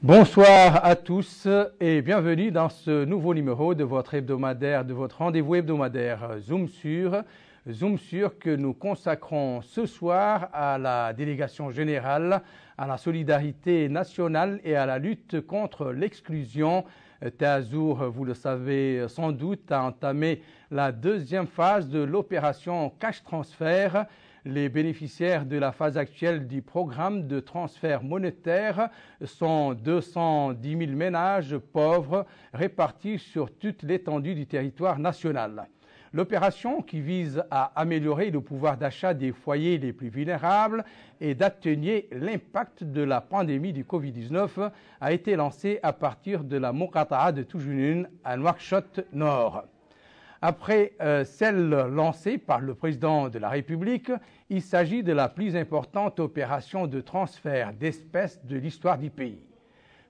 Bonsoir à tous et bienvenue dans ce nouveau numéro de votre hebdomadaire, de votre rendez-vous hebdomadaire Zoom sur. Zoom sur que nous consacrons ce soir à la délégation générale, à la solidarité nationale et à la lutte contre l'exclusion. Théazour, vous le savez sans doute, a entamé la deuxième phase de l'opération cash transfert les bénéficiaires de la phase actuelle du programme de transfert monétaire sont 210 000 ménages pauvres répartis sur toute l'étendue du territoire national. L'opération qui vise à améliorer le pouvoir d'achat des foyers les plus vulnérables et d'atténuer l'impact de la pandémie du Covid-19 a été lancée à partir de la Mokata'a de Toujunun à Nouakchott Nord. Après euh, celle lancée par le président de la République, il s'agit de la plus importante opération de transfert d'espèces de l'histoire du pays.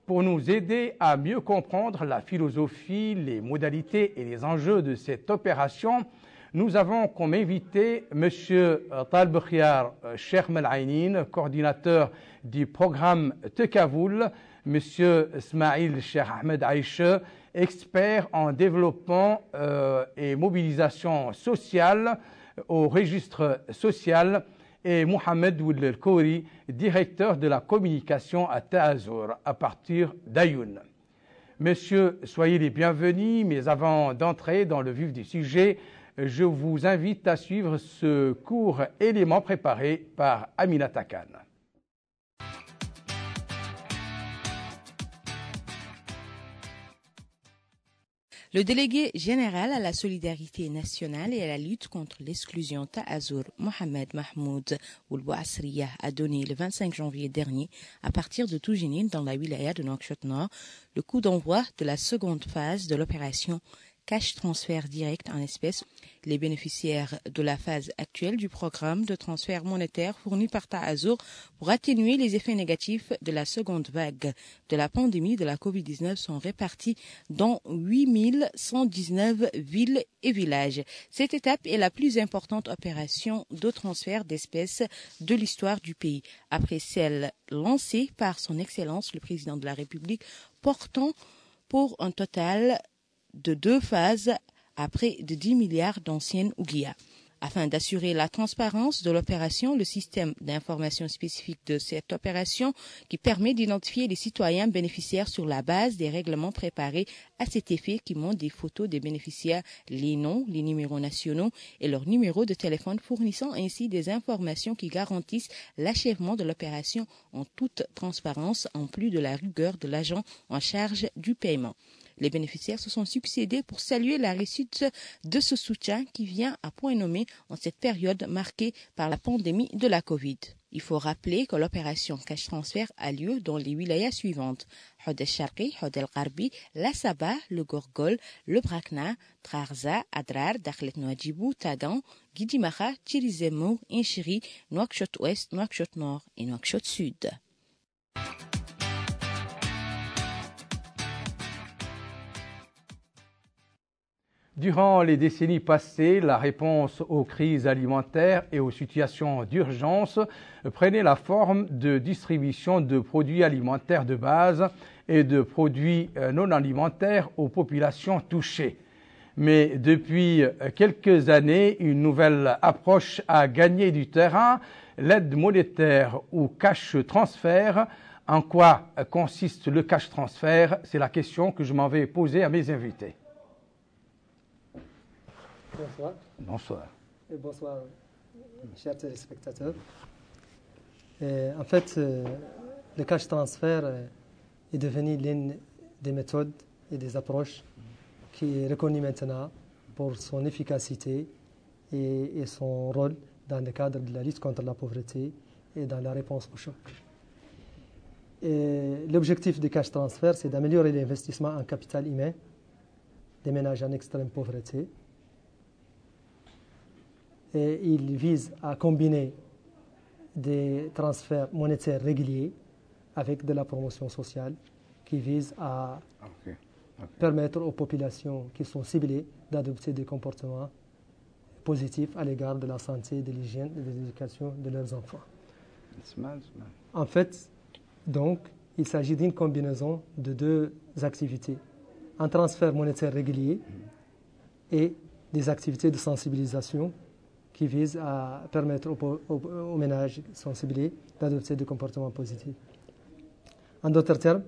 Pour nous aider à mieux comprendre la philosophie, les modalités et les enjeux de cette opération, nous avons comme invité M. Talb Khiar Sherm coordinateur du programme Tekavoul, M. Ismail Cheikh Ahmed Aïche, expert en développement euh, et mobilisation sociale au registre social, et Mohamed Ould Kouri, directeur de la communication à Ta'azour à partir d'Ayoun. Messieurs, soyez les bienvenus, mais avant d'entrer dans le vif du sujet, je vous invite à suivre ce court élément préparé par Amina Takan. Le délégué général à la solidarité nationale et à la lutte contre l'exclusion Ta'azour, Mohamed Mahmoud Oulbouasriya, a donné le 25 janvier dernier, à partir de Toujinin dans la wilaya de Nouakchott Nord, le coup d'envoi de la seconde phase de l'opération cash transfert direct en espèces. Les bénéficiaires de la phase actuelle du programme de transfert monétaire fourni par Ta'azour pour atténuer les effets négatifs de la seconde vague de la pandémie de la COVID-19 sont répartis dans 8119 villes et villages. Cette étape est la plus importante opération de transfert d'espèces de l'histoire du pays, après celle lancée par son Excellence le Président de la République, portant pour un total de deux phases à près de 10 milliards d'anciennes oublias. Afin d'assurer la transparence de l'opération, le système d'information spécifique de cette opération qui permet d'identifier les citoyens bénéficiaires sur la base des règlements préparés à cet effet qui montrent des photos des bénéficiaires, les noms, les numéros nationaux et leurs numéros de téléphone fournissant ainsi des informations qui garantissent l'achèvement de l'opération en toute transparence en plus de la rigueur de l'agent en charge du paiement. Les bénéficiaires se sont succédés pour saluer la réussite de ce soutien qui vient à point nommé en cette période marquée par la pandémie de la Covid. Il faut rappeler que l'opération cash transfert a lieu dans les wilayas suivantes. Hod el-Sharqi, Hod el-Gharbi, la Saba, le Gorgol, le Brakna, Trarza, Adrar, Dakhlet Nouadjibou, Tadan, Gidimaha, Tirizemo, Inchiri, Nouakchott Ouest, Nouakchott Nord et Nouakchott Sud. Durant les décennies passées, la réponse aux crises alimentaires et aux situations d'urgence prenait la forme de distribution de produits alimentaires de base et de produits euh, non alimentaires aux populations touchées. Mais depuis quelques années, une nouvelle approche a gagné du terrain, l'aide monétaire ou cash transfert. En quoi consiste le cash transfert? C'est la question que je m'en vais poser à mes invités. Bonsoir. Bonsoir. Et bonsoir, chers téléspectateurs. en fait, euh, le cash transfert euh, est devenu l'une des méthodes et des approches qui est reconnue maintenant pour son efficacité et, son rôle dans le cadre de la lutte contre la pauvreté et dans la réponse au choc. L'objectif du cash transfert, c'est d'améliorer l'investissement en capital humain des ménages en extrême pauvreté et il vise à combiner des transferts monétaires réguliers avec de la promotion sociale qui vise à permettre aux populations qui sont ciblées d'adopter des comportements positifs à l'égard de la santé, de l'hygiène et de l'éducation de leurs enfants. En fait, donc, il s'agit d'une combinaison de deux activités. Un transfert monétaire régulier et des activités de sensibilisation qui visent à permettre aux, ménages sensibilisés d'adopter des comportements positifs. En d'autres termes,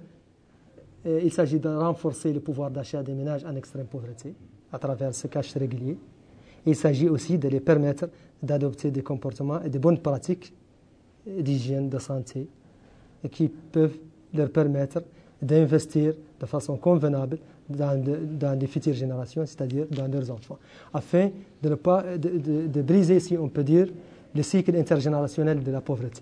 euh, il s'agit de renforcer le pouvoir d'achat des ménages en extrême pauvreté à travers ce cash régulier. Il s'agit aussi de les permettre d'adopter des comportements et des bonnes pratiques d'hygiène, de santé, qui peuvent leur permettre d'investir de façon convenable dans, les futures générations, c'est-à-dire dans leurs enfants, afin de ne pas de, briser, si on peut dire, le cycle intergénérationnel de la pauvreté.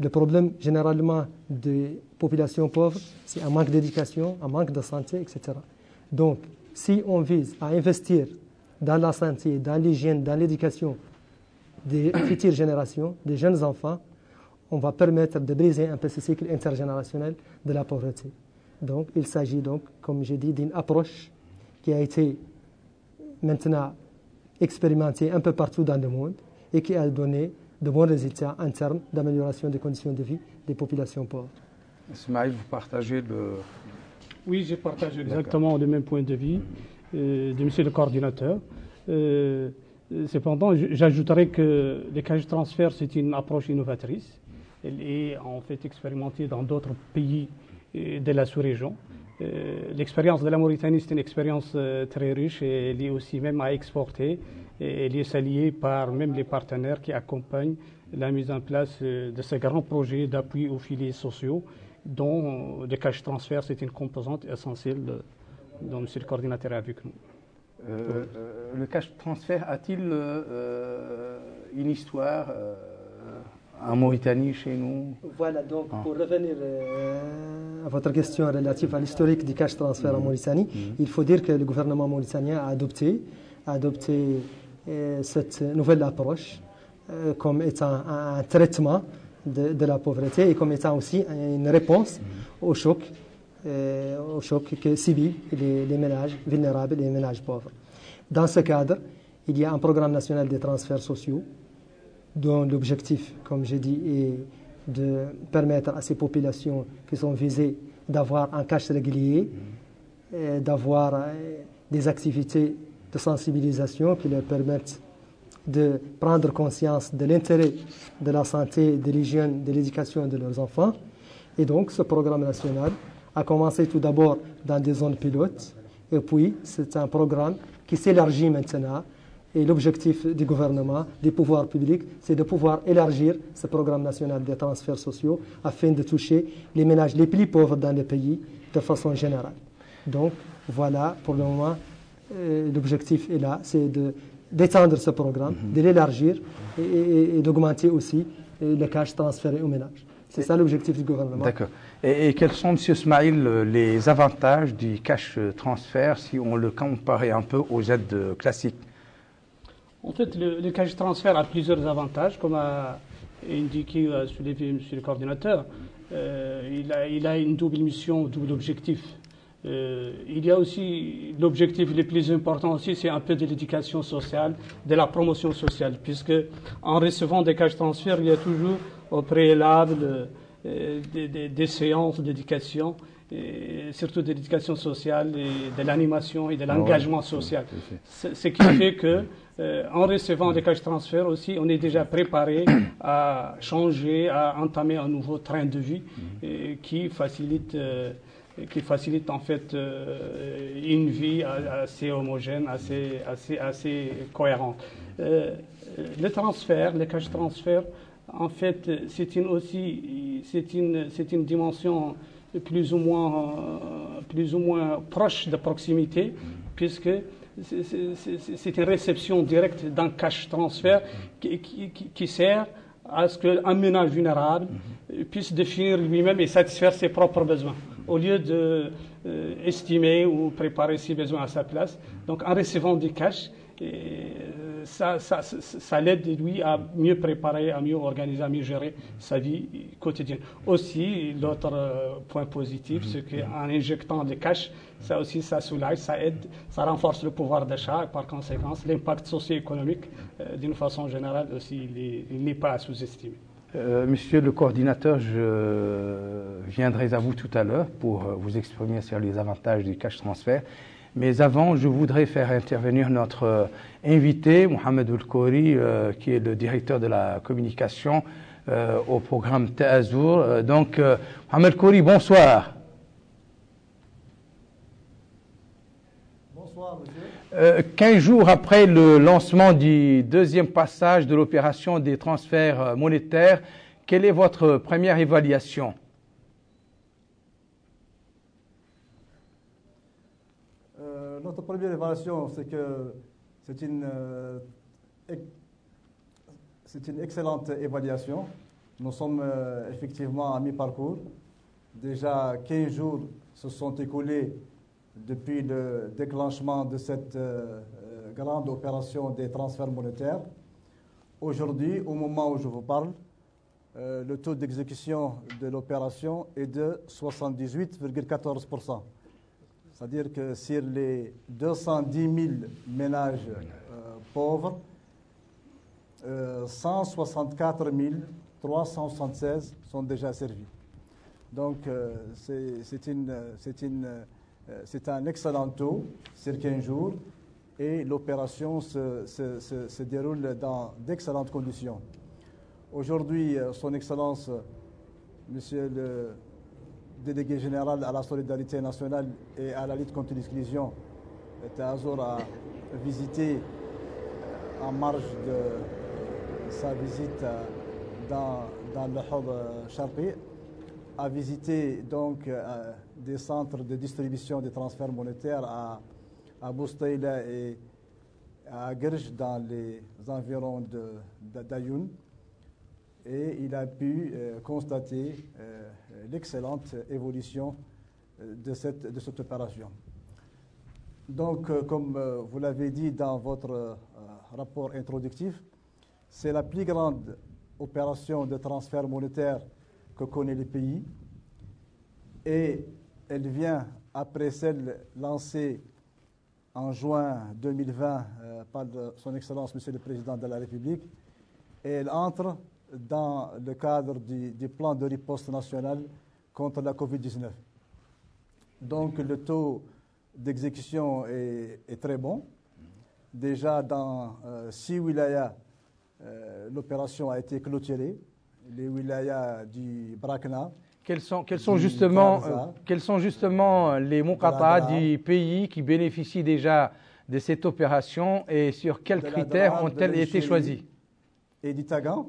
Le problème généralement des populations pauvres, c'est un manque d'éducation, un manque de santé, etc. Donc, si on vise à investir dans la santé, dans l'hygiène, dans l'éducation des futures générations, des jeunes enfants, on va permettre de briser un peu ce cycle intergénérationnel de la pauvreté. Donc, il s'agit donc, comme j'ai dit, d'une approche qui a été maintenant expérimentée un peu partout dans le monde et qui a donné de bons résultats en termes d'amélioration des conditions de vie des populations pauvres. Ismaël, vous partagez le... Oui, je partage exactement le même point de vue euh, de monsieur le coordinateur. Euh, cependant, j'ajouterais que les cages de transfert, c'est une approche innovatrice. Elle est en fait expérimentée dans d'autres pays euh, de la sous-région. L'expérience de la Mauritanie, c'est une expérience très riche et elle est aussi même à exporter. Elle est saluée par même les partenaires qui accompagnent la mise en place de ce grand projet d'appui aux filets sociaux dont le cash transfert, c'est une composante essentielle dont M. le coordinateur est avec nous. Euh, euh, le cash transfert a-t-il euh, une histoire en Mauritanie, chez nous Voilà, donc ah. pour revenir à votre question relative à l'historique du cash transfert en mm-hmm. Mauritanie, mm-hmm. il faut dire que le gouvernement mauritanien a adopté, a adopté cette nouvelle approche comme étant un traitement de, la pauvreté et comme étant aussi une réponse au choc, euh, au choc que subissent les, ménages vulnérables et les ménages pauvres. Dans ce cadre, il y a un programme national des transferts sociaux dont l'objectif, comme j'ai dit, est de permettre à ces populations qui sont visées d'avoir un cash régulier, euh, d'avoir euh, des activités de sensibilisation qui leur permettent de prendre conscience de l'intérêt de la santé, de l'hygiène, de l'éducation de leurs enfants. Et donc, ce programme national a commencé tout d'abord dans des zones pilotes, et puis c'est un programme qui s'élargit maintenant. Et l'objectif du gouvernement, des pouvoirs publics, c'est de pouvoir élargir ce programme national des transferts sociaux afin de toucher les ménages les plus pauvres dans le pays de façon générale. Donc, voilà, pour le moment, euh, l'objectif est là, c'est de d'étendre ce programme, mhm. de l'élargir et, d'augmenter aussi le cash transféré aux ménages. C'est ça l'objectif du gouvernement. D'accord. Et, quels sont, M. Smaïl, les avantages du cash transfert si on le comparait un peu aux aides classiques? En fait, le, cash transfert a plusieurs avantages, comme a indiqué, M. le coordinateur. Euh, il, a, il, a, une double mission, double objectif. Euh, il y a aussi l'objectif le plus important aussi, c'est un peu de l'éducation sociale, de la promotion sociale, puisque en recevant des cash transferts, il y a toujours au préalable euh, des, séances d'éducation, surtout de l'éducation sociale, et de l'animation et de ah l'engagement social. Ce qui fait que euh, en recevant des cash transferts aussi, on est déjà préparé à changer, à entamer un nouveau train de vie mm-hmm. qui facilite qui facilite en fait euh, une vie assez homogène, assez, assez, assez cohérente. Euh, le transfert, le cash transfert, en fait, c'est une aussi, c'est une, c'est une dimension plus ou moins, plus ou moins proche de proximité, puisque c'est une réception directe d'un cash transfert qui, qui, qui sert à ce qu'un ménage vulnérable puisse définir lui-même et satisfaire ses propres besoins au lieu de euh, estimer ou préparer ses besoins à sa place. Donc en recevant du cash, euh, ça, ça, ça, l'aide lui à mieux préparer, à mieux organiser, à mieux gérer sa vie quotidienne. Aussi, l'autre euh, point positif, c'est qu'en injectant du cash, ça aussi, ça soulage, ça aide, ça renforce le pouvoir d'achat et par conséquent, l'impact socio-économique, d'une façon générale aussi, il n'est pas à sous-estimer. Euh, monsieur le coordinateur, je viendrai à vous tout à l'heure pour euh, vous exprimer sur les avantages du cash transfert. Mais avant, je voudrais faire intervenir notre euh, invité, Mohamed Oulkouri, euh, qui est le directeur de la communication euh, au programme Ta'azour. Euh, donc, euh, Mohamed Kouri, bonsoir. Bonsoir, monsieur. Euh, 15 jours après le lancement du deuxième passage de l'opération des transferts monétaires, quelle est votre première évaluation? Euh, notre première évaluation, c'est que c'est une, euh, c'est une excellente évaluation. Nous sommes euh, effectivement à mi-parcours. Déjà 15 jours se sont écoulés depuis le déclenchement de cette grande opération des transferts monétaires. Aujourd'hui, au moment où je vous parle, le taux d'exécution de l'opération est de 78,14%. C'est-à-dire que sur les 210 000 ménages euh, pauvres, euh, 164 376 sont déjà servis. Donc, euh, c'est euh, un excellent taux sur 15 jours et l'opération se, se- déroule dans d'excellentes conditions. Aujourd'hui, euh, Son Excellence, euh, Monsieur le délégué général à la solidarité nationale et à la lutte contre l'exclusion, Tahazour a visité euh, en marge de sa visite euh, dans, dans le hub euh, a visité donc des centres de distribution des transferts monétaires à, à Boustaïla et à Gerj dans les environs de, de- d'Ayoun et il a pu euh, constater euh, l'excellente évolution euh, de cette, de cette opération. Donc, comme vous l'avez dit dans votre rapport introductif, c'est la plus grande opération de transfert monétaire que connaît le pays et elle vient après celle lancée en juin 2020 euh, par son Excellence Monsieur le Président de la République et elle entre dans le cadre du, du plan de riposte national contre la COVID-19. Donc le taux d'exécution est, est très bon. Déjà dans euh, six wilayas, euh, l'opération a été clôturée. Les wilayas du Brakna, Quels sont, quels sont Du justement, Gaza. euh, quels sont justement les Dra. du pays qui bénéficient déjà de cette opération et sur quels critères ont-elles été choisies et du Tagan.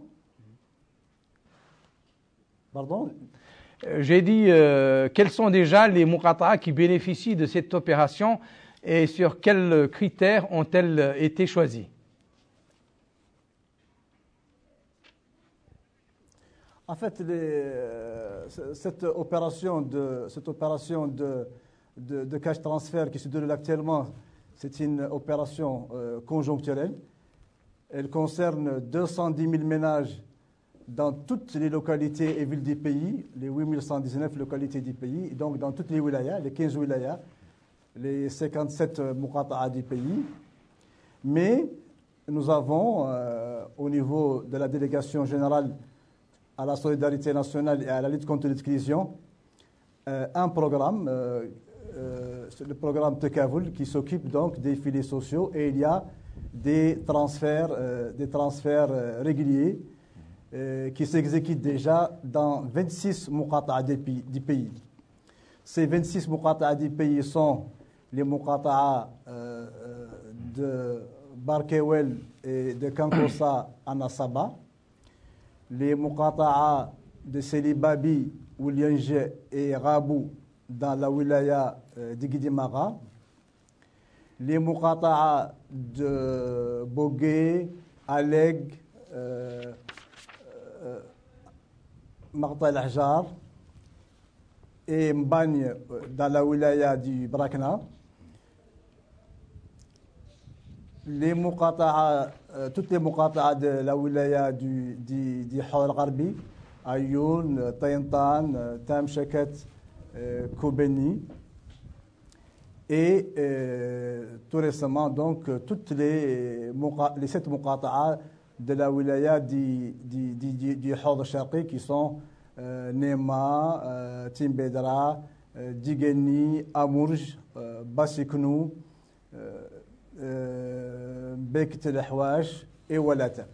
Euh, J'ai dit euh, quels sont déjà les muqata'a qui bénéficient de cette opération et sur quels critères ont-elles été choisies? En fait, euh, cette opération de, cette opération de, cash transfert qui se déroule actuellement, c'est une opération conjoncturelle. Elle concerne 210 000 ménages dans toutes les localités et villes du pays, les 8119 localités du pays, donc dans toutes les wilayas, les 15 wilayas, les 57 muqata'a du pays. Mais nous avons, euh, au niveau de la délégation générale à la solidarité nationale et à la lutte contre l'exclusion, euh, un programme, euh, euh, le programme Tekavoul, qui s'occupe donc des filets sociaux et il y a des transferts, euh, des transferts euh, réguliers euh, qui s'exécutent déjà dans 26 muqata'a des pays. Ces 26 muqata'a du pays sont les muqata'a euh, euh, de Barkewel et de Kankosa à Nassaba, les muqata'a de Selibabi, Oulianje et Rabou dans la wilaya euh, de Guidimara, les muqata'a de Bogué, Aleg, Marta al-Ahjar et Mbagne euh, dans la wilaya du Brakna. les euh, toutes les muqata'a de la wilaya du, du, du Ayoun, Tayantan, euh, Tam Shakat, euh, Kobeni, et euh, tout récemment, donc, toutes les, sept muqata'a de la wilaya du, du, du, qui sont Nema, euh, Timbedra, euh, Digeni, Amourj, euh, euh, euh, Bekt et Walata.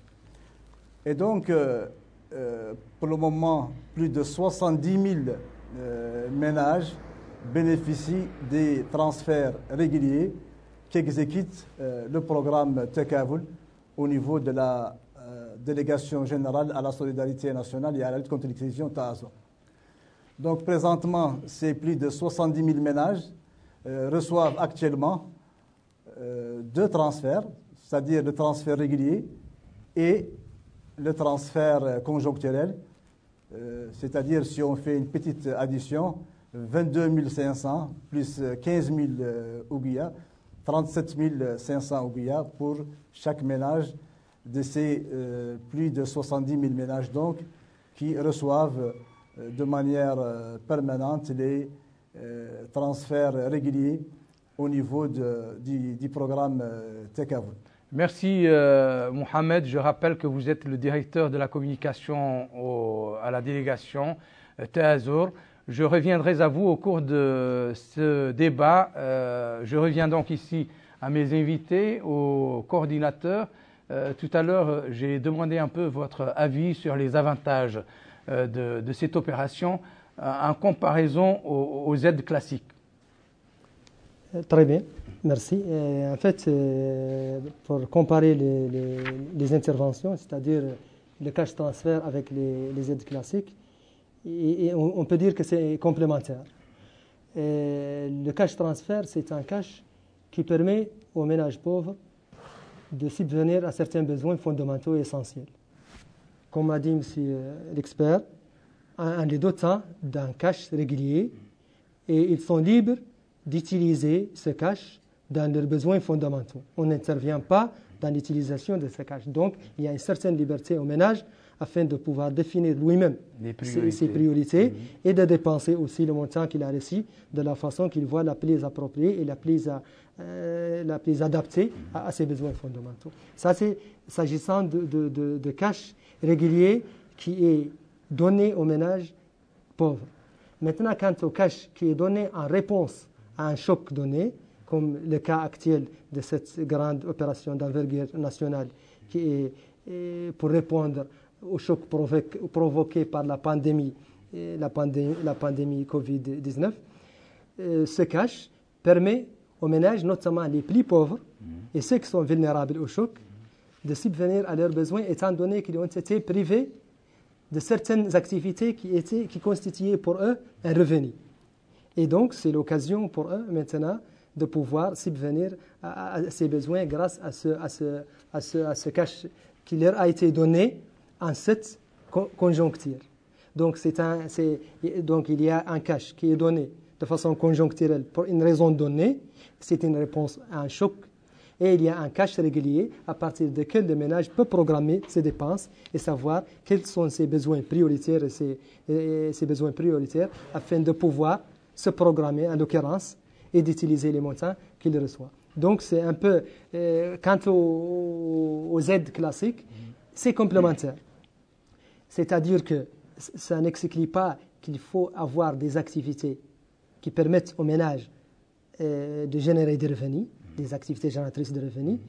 Et donc, euh, euh, pour le moment, plus de 70 000 euh, ménages bénéficient des transferts réguliers qu'exécute euh, le programme Tekavul au niveau de la euh, délégation générale à la solidarité nationale et à la lutte contre l'exclusion TASO. Donc présentement, c'est plus de 70 000 ménages euh, reçoivent actuellement euh, deux transferts, c'est-à-dire le transfert régulier et le transfert euh, conjoncturel. C'est-à-dire si on fait une petite addition, 22 500 plus euh, 15 000 euh, ouguiya, 37 500 ouguiya pour chaque ménage de ces euh, plus de 70 000 ménages donc qui reçoivent euh, de manière euh, permanente les transferts réguliers au niveau du, programme Tekavul. Merci Mohamed. Je rappelle que vous êtes le directeur de la communication à la délégation Théazur. Je reviendrai à vous au cours de ce débat. Je reviens donc ici à mes invités, aux coordinateurs. Euh, tout à l'heure, j'ai demandé un peu votre avis sur les avantages euh, de, cette opération euh, en comparaison aux, aides classiques. Très bien, merci. En fait, pour comparer les, interventions, c'est-à-dire le cash transfert avec les, aides classiques, on, peut dire que c'est complémentaire. Le cash transfert, c'est un cash qui permet aux ménages pauvres de subvenir à certains besoins fondamentaux et essentiels. Comme a dit M. l'expert, en les dotant d'un cash régulier, et ils sont libres d'utiliser ce cash dans leurs besoins fondamentaux. On n'intervient pas dans l'utilisation de ce cash. Donc, il y a une certaine liberté au ménage afin de pouvoir définir lui-même ses, ses priorités. priorités et de dépenser aussi le montant qu'il a reçu de la façon qu'il voit la plus appropriée et la plus, euh, la plus adaptée à, ses besoins fondamentaux. Ça, c'est s'agissant de, cash régulier qui est donné aux ménages pauvres. Maintenant, quant au cash qui est donné en réponse à un choc donné, comme le cas actuel de cette grande opération d'envergure nationale qui est est pour répondre au choc provoqué, par la pandémie, euh, la pandémie, la pandémie Covid-19, euh, ce cash permet aux ménages, notamment les plus pauvres et ceux qui sont vulnérables au choc, de subvenir à leurs besoins étant donné qu'ils ont été privés de certaines activités qui, étaient, qui constituaient pour eux un revenu. Et donc, c'est l'occasion pour eux maintenant de pouvoir subvenir à, ces besoins grâce à ce, à, ce, à, ce, cash qui leur a été donné en cette co- conjoncture. Donc, un, donc, il y a un cash qui est donné de façon conjoncturelle pour une raison donnée. C'est une réponse à un choc. Et il y a un cash régulier à partir duquel le ménage peut programmer ses dépenses et savoir quels sont ses besoins prioritaires et ses, besoins prioritaires afin de pouvoir se programmer en l'occurrence et d'utiliser les montants qu'il reçoit. Donc c'est un peu, euh, quant aux, aux aides classiques, c'est complémentaire. C'est-à-dire que ça n'exclut pas qu'il faut avoir des activités qui permettent au ménage euh, de générer des revenus, des activités génératrices de revenus.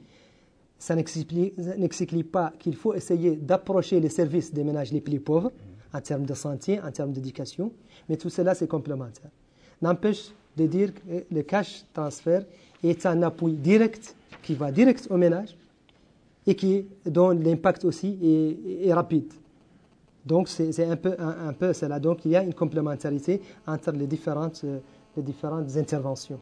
Ça n'exclut n'exclut pas qu'il faut essayer d'approcher les services des ménages les plus pauvres en termes de santé, en termes d'éducation, mais tout cela c'est complémentaire. N'empêche de dire que le cash transfert est un appui direct qui va direct au ménage et qui, dont l'impact aussi est, est rapide. Donc c'est un peu, un, un peu cela. Donc il y a une complémentarité entre les différentes, euh, les différentes interventions.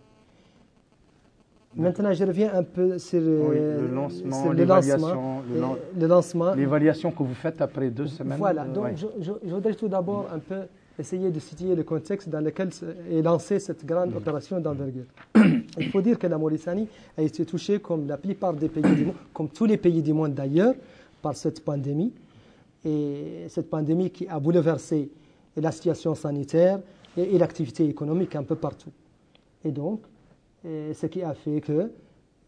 Maintenant, je reviens un peu sur, Oui, euh, le lancement, l'évaluation, le lan- euh, le lancement. L'évaluation que vous faites après deux semaines. Voilà, euh, donc ouais. je, je- je voudrais tout d'abord un peu essayer de situer le contexte dans lequel est lancée cette grande opération d'envergure. Il faut dire que la Mauritanie a été touchée, comme la plupart des pays du monde, comme tous les pays du monde d'ailleurs, par cette pandémie. Et cette pandémie qui a bouleversé la situation sanitaire et, l'activité économique un peu partout. Et donc, euh, ce qui a fait que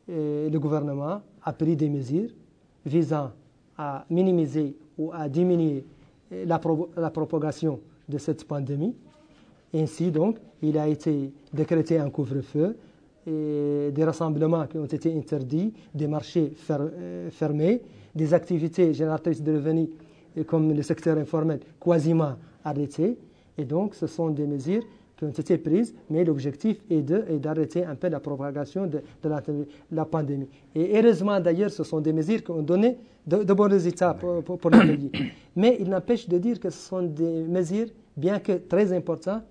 euh, le gouvernement a pris des mesures visant à minimiser ou à diminuer la, la propagation de cette pandémie. Ainsi donc, il a été décrété un couvre-feu des rassemblements qui ont été interdits, des marchés euh, fermés, des activités génératrices de revenus comme le secteur informel quasiment arrêtés. Et donc, ce sont des mesures qui ont été prises, mais l'objectif est d'arrêter un peu la propagation de, la, pandémie. Et heureusement, d'ailleurs, ce sont des mesures qui ont donné de, bons résultats pour, pour, le pays. Mais il n'empêche de dire que ce sont des mesures, bien que très importantes,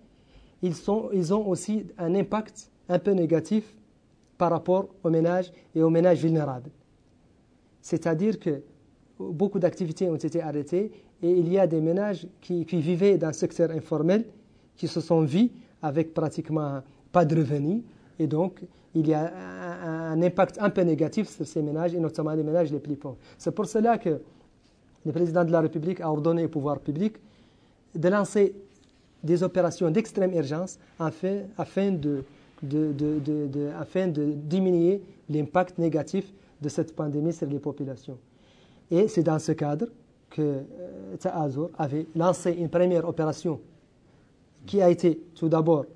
ils, sont, ils ont aussi un impact un peu négatif par rapport aux ménages et aux ménages vulnérables. C'est-à-dire que beaucoup d'activités ont été arrêtées et il y a des ménages qui, vivaient dans le secteur informel qui se sont vus avec pratiquement pas de revenus et donc il y a un, impact un peu négatif sur ces ménages et notamment les ménages les plus pauvres. C'est pour cela que le président de la République a ordonné au pouvoir public de lancer des opérations d'extrême urgence afin, de diminuer l'impact négatif de cette pandémie sur les populations. Et c'est dans ce cadre que euh, avait lancé une première opération qui a été tout d'abord,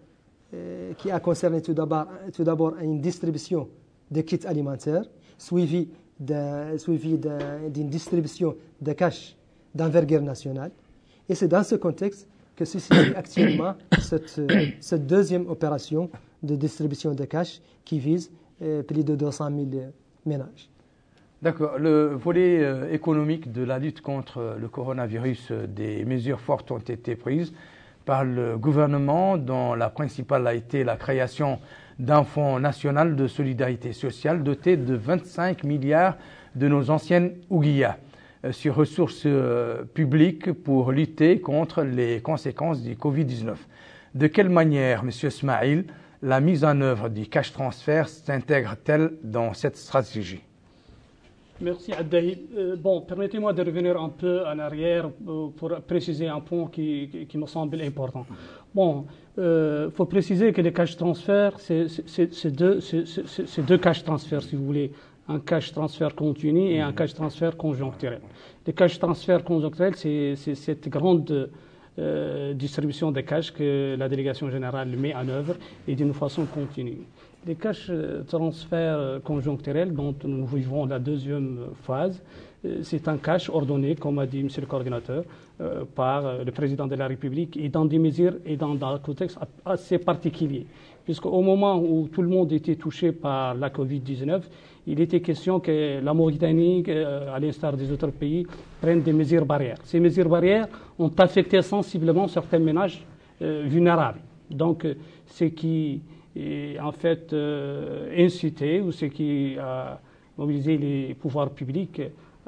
euh, qui a concerné tout d'abord, une distribution de kits alimentaires, suivie d'une distribution de cash d'envergure nationale. Et c'est dans ce contexte que se situe actuellement cette, cette, deuxième opération de distribution de cash qui vise euh, plus de 200 000 ménages. D'accord. Le volet euh, économique de la lutte contre le coronavirus, euh, des mesures fortes ont été prises par le gouvernement, dont la principale a été la création d'un fonds national de solidarité sociale doté de 25 milliards de nos anciennes ouguillas euh, sur ressources publiques pour lutter contre les conséquences du Covid-19. De quelle manière, M. Smaïl, la mise en œuvre du cash transfert s'intègre-t-elle dans cette stratégie? Merci Addahi. Euh, bon, permettez-moi de revenir un peu en arrière euh, pour préciser un point qui, me semble important. Bon, il euh, faut préciser que les cash transferts, c'est deux, cash transferts, si vous voulez. Un cash transfert continu et un cash transfert conjoncturel. Les cash transferts conjoncturels, c'est cette grande distribution de cash que la délégation générale met en œuvre et d'une façon continue. Les cash euh, transferts euh, conjoncturels dont nous vivons la deuxième phase, euh, c'est un cash ordonné, comme a dit M. le coordinateur, par le président de la République et dans des mesures et dans, un contexte assez particulier. Puisqu'au moment où tout le monde était touché par la Covid-19, il était question que la Mauritanie, à l'instar des autres pays, prenne des mesures barrières. Ces mesures barrières ont affecté sensiblement certains ménages vulnérables. Donc, ce qui et en fait euh, incité ou ce qui a mobilisé les pouvoirs publics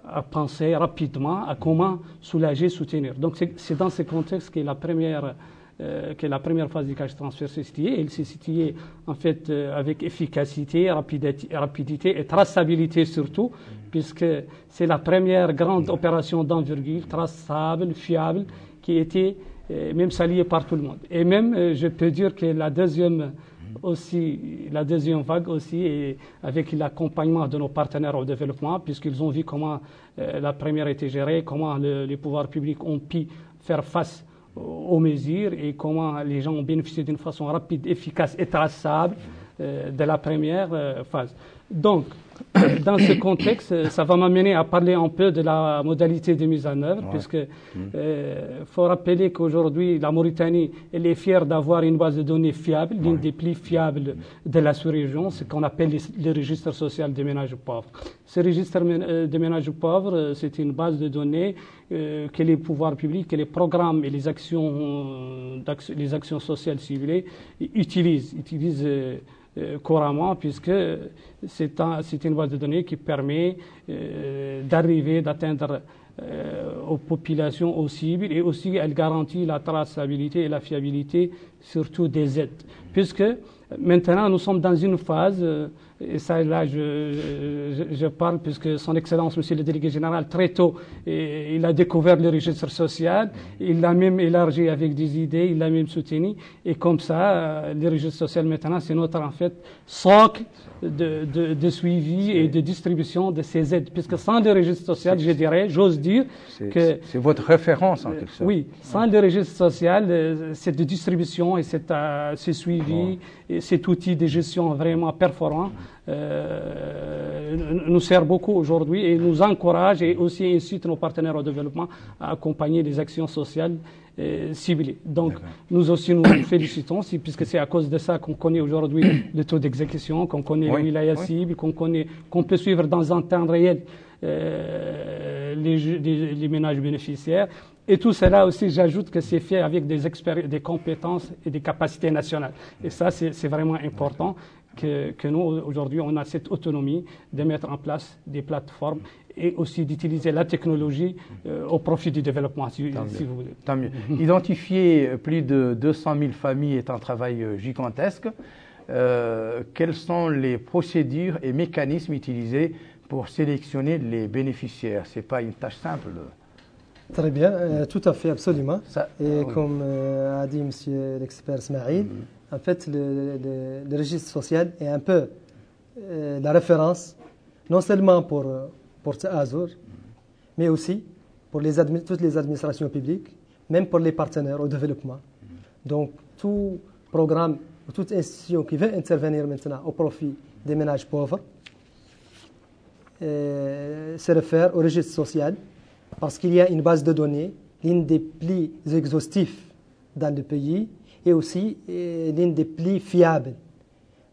à penser rapidement à comment soulager, soutenir. Donc c'est dans ce contexte que la première euh, que la première phase du cash transfert s'est située. Elle s'est située en fait euh, avec efficacité, rapidité, rapidité, et traçabilité surtout, puisque c'est la première grande opération d'envergure, traçable, fiable, qui était même saluée par tout le monde. Et même, je peux dire que la deuxième aussi, la deuxième vague aussi, et avec l'accompagnement de nos partenaires au développement, puisqu'ils ont vu comment euh, la première était gérée, comment les pouvoirs publics ont pu faire face aux mesures et comment les gens ont bénéficié d'une façon rapide, efficace et traçable euh, de la première euh, phase. Donc, dans ce contexte, ça va m'amener à parler un peu de la modalité de mise en œuvre, puisque il mm. euh, faut rappeler qu'aujourd'hui, la Mauritanie, elle est fière d'avoir une base de données fiable, l'une des plus fiables de la sous-région, ce qu'on appelle le registre social des ménages pauvres. Ce registre euh, des ménages pauvres, euh, c'est une base de données que les pouvoirs publics, que les programmes et les actions, les actions sociales ciblées utilisent, utilisent euh, couramment, puisque c'est un, une base de données qui permet euh, d'arriver, d'atteindre euh, aux populations, aux cibles, et aussi elle garantit la traçabilité et la fiabilité, surtout des aides. puisque maintenant nous sommes dans une phase, euh, et ça là je, je, parle puisque son Excellence, Monsieur le délégué général, très tôt, il a découvert le registre social, il l'a même élargi avec des idées, il l'a même soutenu, et comme ça, euh, le registre social maintenant, c'est notre en fait socle de, de, suivi et de distribution de ces aides. Puisque sans le registre social, je dirais, j'ose dire que... C'est votre référence en quelque sorte. Oui, sans le registre social, euh, cette distribution et cette, euh, ce suivi et cet outil de gestion vraiment performant. euh, nous sert beaucoup aujourd'hui et nous encourage et aussi incite nos partenaires au développement à accompagner les actions sociales euh, ciblées. Donc, nous aussi nous félicitons, puisque c'est à cause de ça qu'on connaît aujourd'hui le taux d'exécution, qu'on connaît les wilayas cibles, qu'on connaît, qu'on peut suivre dans un temps réel euh, les, les, ménages bénéficiaires. Et tout cela aussi, j'ajoute que c'est fait avec des, des compétences et des capacités nationales. Et ça, c'est vraiment important que, que nous, aujourd'hui, on a cette autonomie de mettre en place des plateformes et aussi d'utiliser la technologie euh, au profit du développement, si, vous voulez. Tant mieux. Identifier plus de 200 000 familles est un travail euh, gigantesque. Euh, quelles sont les procédures et mécanismes utilisés pour sélectionner les bénéficiaires? Ce n'est pas une tâche simple. Très bien, tout à fait, absolument. et comme a dit M. l'expert Smaïl, mm-hmm. En fait, le, registre social est un peu la référence, non seulement pour pour Azur, mais aussi pour les toutes les administrations publiques, même pour les partenaires au développement. Donc, tout programme ou toute institution qui veut intervenir maintenant au profit des ménages pauvres euh, se réfère au registre social parce qu'il y a une base de données, l'une des plus exhaustives dans le pays et aussi euh, l'une des plus fiables.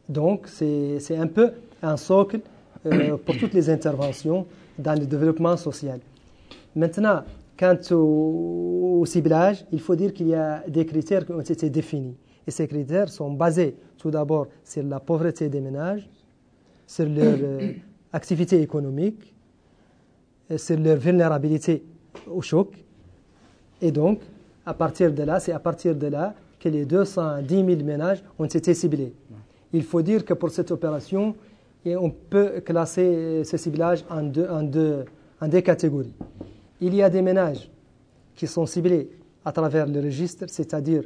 Donc, c'est un peu un socle euh, pour toutes les interventions dans le développement social. Maintenant, quant au, ciblage, il faut dire qu'il y a des critères qui ont été définis. Et ces critères sont basés tout d'abord sur la pauvreté des ménages, sur leur euh, activité économique, sur leur vulnérabilité au choc. Et donc, à partir de là, c'est à partir de là que les 210 000 ménages ont été ciblés. Il faut dire que pour cette opération, et on peut classer ce ciblage en deux, catégories. Il y a des ménages qui sont ciblés à travers le registre, c'est-à-dire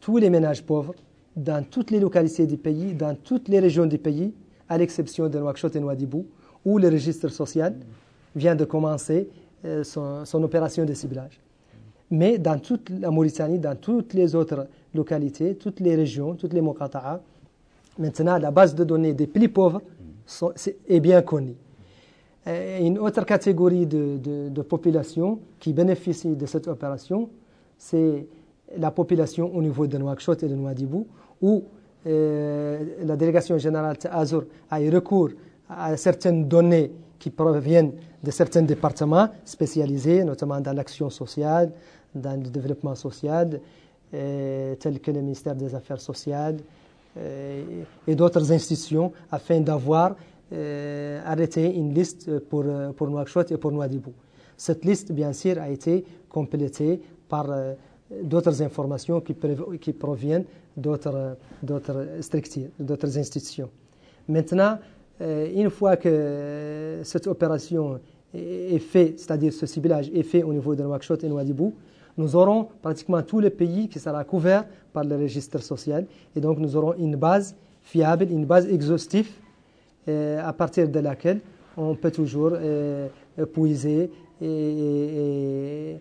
tous les ménages pauvres dans toutes les localités du pays, dans toutes les régions du pays, à l'exception de Nouakchott et Nouadhibou, où le registre social vient de commencer euh, son, opération de ciblage. Mais dans toute la Mauritanie, dans toutes les autres localités, toutes les régions, toutes les Mokata'a, maintenant la base de données des plus pauvres est bien connu. Une autre catégorie de, population qui bénéficie de cette opération, c'est la population au niveau de Nouakchott et de Nouadhibou, où euh, la délégation générale Azur a eu recours à certaines données qui proviennent de certains départements spécialisés, notamment dans l'action sociale, dans le développement social, euh, tels que le ministère des Affaires sociales, euh, et d'autres institutions afin d'avoir euh, arrêté une liste pour, pour Nouakchott et pour Nouadhibou. Cette liste, bien sûr, a été complétée par d'autres informations qui, proviennent d'autres institutions. Maintenant, une fois que cette opération est faite, c'est-à-dire ce ciblage est fait au niveau de Nouakchott et Nouadhibou, nous aurons pratiquement tout le pays qui sera couvert par le registre social. Et donc, nous aurons une base fiable, une base exhaustive, euh, à partir de laquelle on peut toujours euh, puiser et,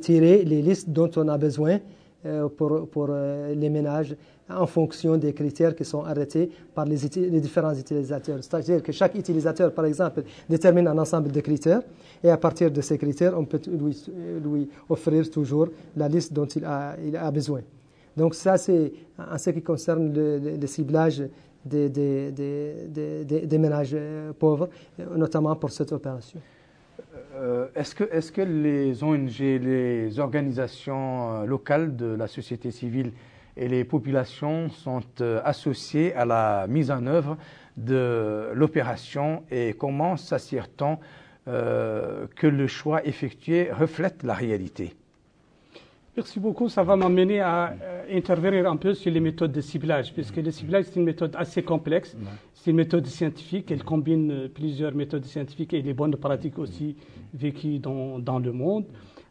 tirer les listes dont on a besoin euh, pour, pour les ménages en fonction des critères qui sont arrêtés par les, différents utilisateurs. C'est-à-dire que chaque utilisateur, par exemple, détermine un ensemble de critères et à partir de ces critères, on peut lui, offrir toujours la liste dont il a, besoin. Donc ça, c'est en ce qui concerne le, ciblage des, ménages euh, pauvres, notamment pour cette opération. Euh, est-ce que, les ONG, les organisations euh, locales de la société civile et les populations sont associées à la mise en œuvre de l'opération et comment s'assure-t-on que le choix effectué reflète la réalité Merci beaucoup. Ça va m'amener à euh, intervenir un peu sur les méthodes de ciblage, puisque le ciblage, c'est une méthode assez complexe. C'est une méthode scientifique. Elle combine euh, plusieurs méthodes scientifiques et les bonnes pratiques aussi vécues dans, dans le monde.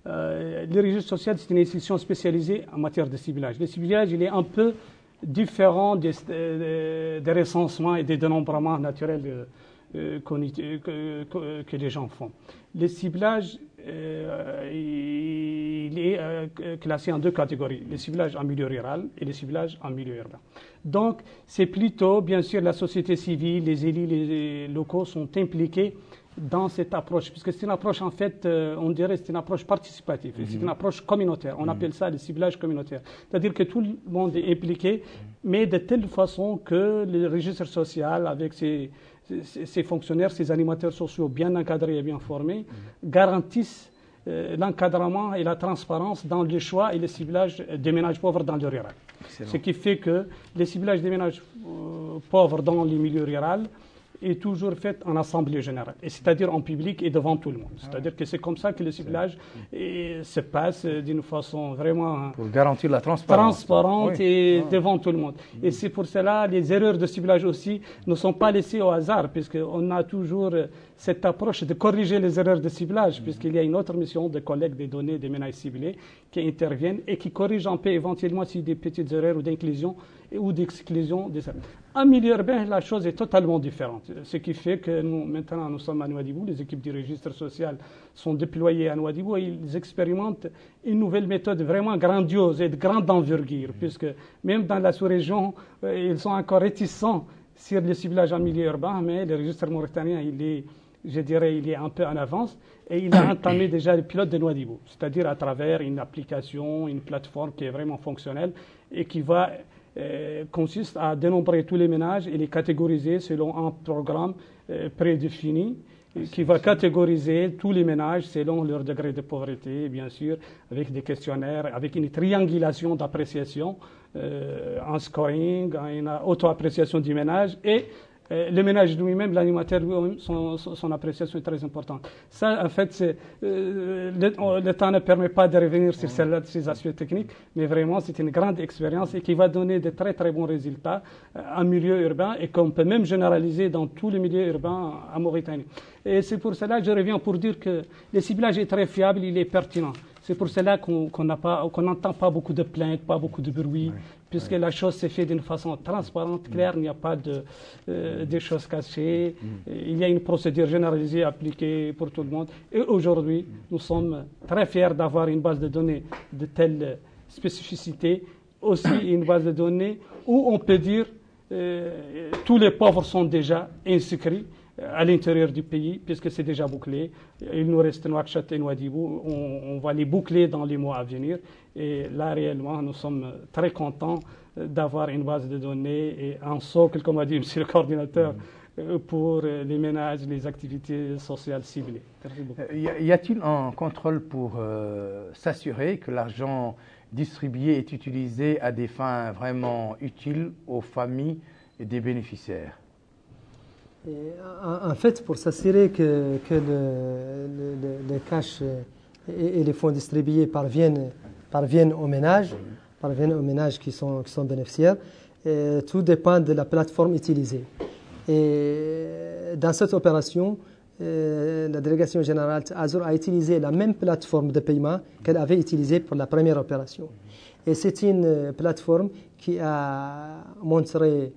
Euh, le registre social, c'est une institution spécialisée en matière de ciblage. Le ciblage, il est un peu différent des, des, recensements et des dénombrements naturels euh, que, que, les gens font. Le ciblage, euh, il est euh, classé en deux catégories, le ciblage en milieu rural et le ciblage en milieu urbain. Donc, c'est plutôt, bien sûr, la société civile, les élus les locaux sont impliqués dans cette approche, puisque c'est une approche, en fait, on dirait, c'est une approche participative, c'est une mhm. approche communautaire. On mhm. appelle ça le ciblage communautaire. C'est-à-dire que tout le monde est impliqué, mais de telle façon que le registre social, avec ses, ces fonctionnaires, ces animateurs sociaux bien encadrés et bien formés, garantissent euh, l'encadrement et la transparence dans le choix et le ciblage des ménages pauvres dans le rural. Ce qui fait que le ciblage des ménages euh, pauvres dans les milieux ruraux est toujours faite en assemblée générale, c'est-à-dire en public et devant tout le monde. C'est-à-dire que c'est comme ça que le ciblage se passe d'une façon vraiment pour garantir la transparence, transparente et ah. devant tout le monde. Et c'est pour cela les erreurs de ciblage aussi ne sont pas laissées au hasard, puisqu'on a toujours cette approche de corriger les erreurs de ciblage, puisqu'il y a une autre mission de collecte des données des ménages ciblés qui interviennent et qui corrigent en paix éventuellement si des petites erreurs ou d'inclusion ou d'exclusion des En milieu urbain, la chose est totalement différente. Ce qui fait que nous, maintenant, nous sommes à Nouadhibou, les équipes du registre social sont déployées à Nouadhibou et ils expérimentent une nouvelle méthode vraiment grandiose et de grande envergure, puisque même dans la sous-région, euh, ils sont encore réticents sur le ciblage en milieu urbain, mais le registre mauritanien, il est je dirais, il est un peu en avance et il a entamé déjà le pilote de Nouadhibou, c'est-à-dire à travers une application, une plateforme qui est vraiment fonctionnelle et qui va euh, consiste à dénombrer tous les ménages et les catégoriser selon un programme euh, prédéfini qui va catégoriser tous les ménages selon leur degré de pauvreté, bien sûr, avec des questionnaires, avec une triangulation d'appréciation, euh, un scoring, une auto-appréciation du ménage et euh, le ménage lui-même, l'animateur lui-même, son, son, appréciation est très importante. Ça, en fait, euh, le, temps ne permet pas de revenir sur ces aspects techniques, mais vraiment, c'est une grande expérience et qui va donner de très très bons résultats euh, en milieu urbain et qu'on peut même généraliser dans tous les milieux urbains en Mauritanie. Et c'est pour cela que je reviens pour dire que le ciblage est très fiable, il est pertinent. C'est pour cela qu'on n'entend pas beaucoup de plaintes, pas beaucoup de bruit, puisque la chose s'est faite d'une façon transparente, claire, il n'y a pas de, euh, choses cachées, mm. il y a une procédure généralisée appliquée pour tout le monde. Et aujourd'hui, nous sommes très fiers d'avoir une base de données de telle spécificité, aussi une base de données où on peut dire euh, tous les pauvres sont déjà inscrits à l'intérieur du pays, puisque c'est déjà bouclé. Il nous reste Nouakchott et Nouadhibou. On, va les boucler dans les mois à venir. Et là, réellement, nous sommes très contents d'avoir une base de données et un socle, comme a dit M. le coordinateur, euh, pour les ménages, les activités sociales ciblées. Euh, y a-t-il un contrôle pour euh, s'assurer que l'argent distribué est utilisé à des fins vraiment utiles aux familles des bénéficiaires? En, fait, pour s'assurer que, que le, les cash et, les fonds distribués parviennent, parviennent aux ménages, parviennent aux ménages qui sont, qui sont bénéficiaires, tout dépend de la plateforme utilisée. Et dans cette opération, la délégation générale Azur a utilisé la même plateforme de paiement qu'elle avait utilisée pour la première opération. Et c'est une plateforme qui a montré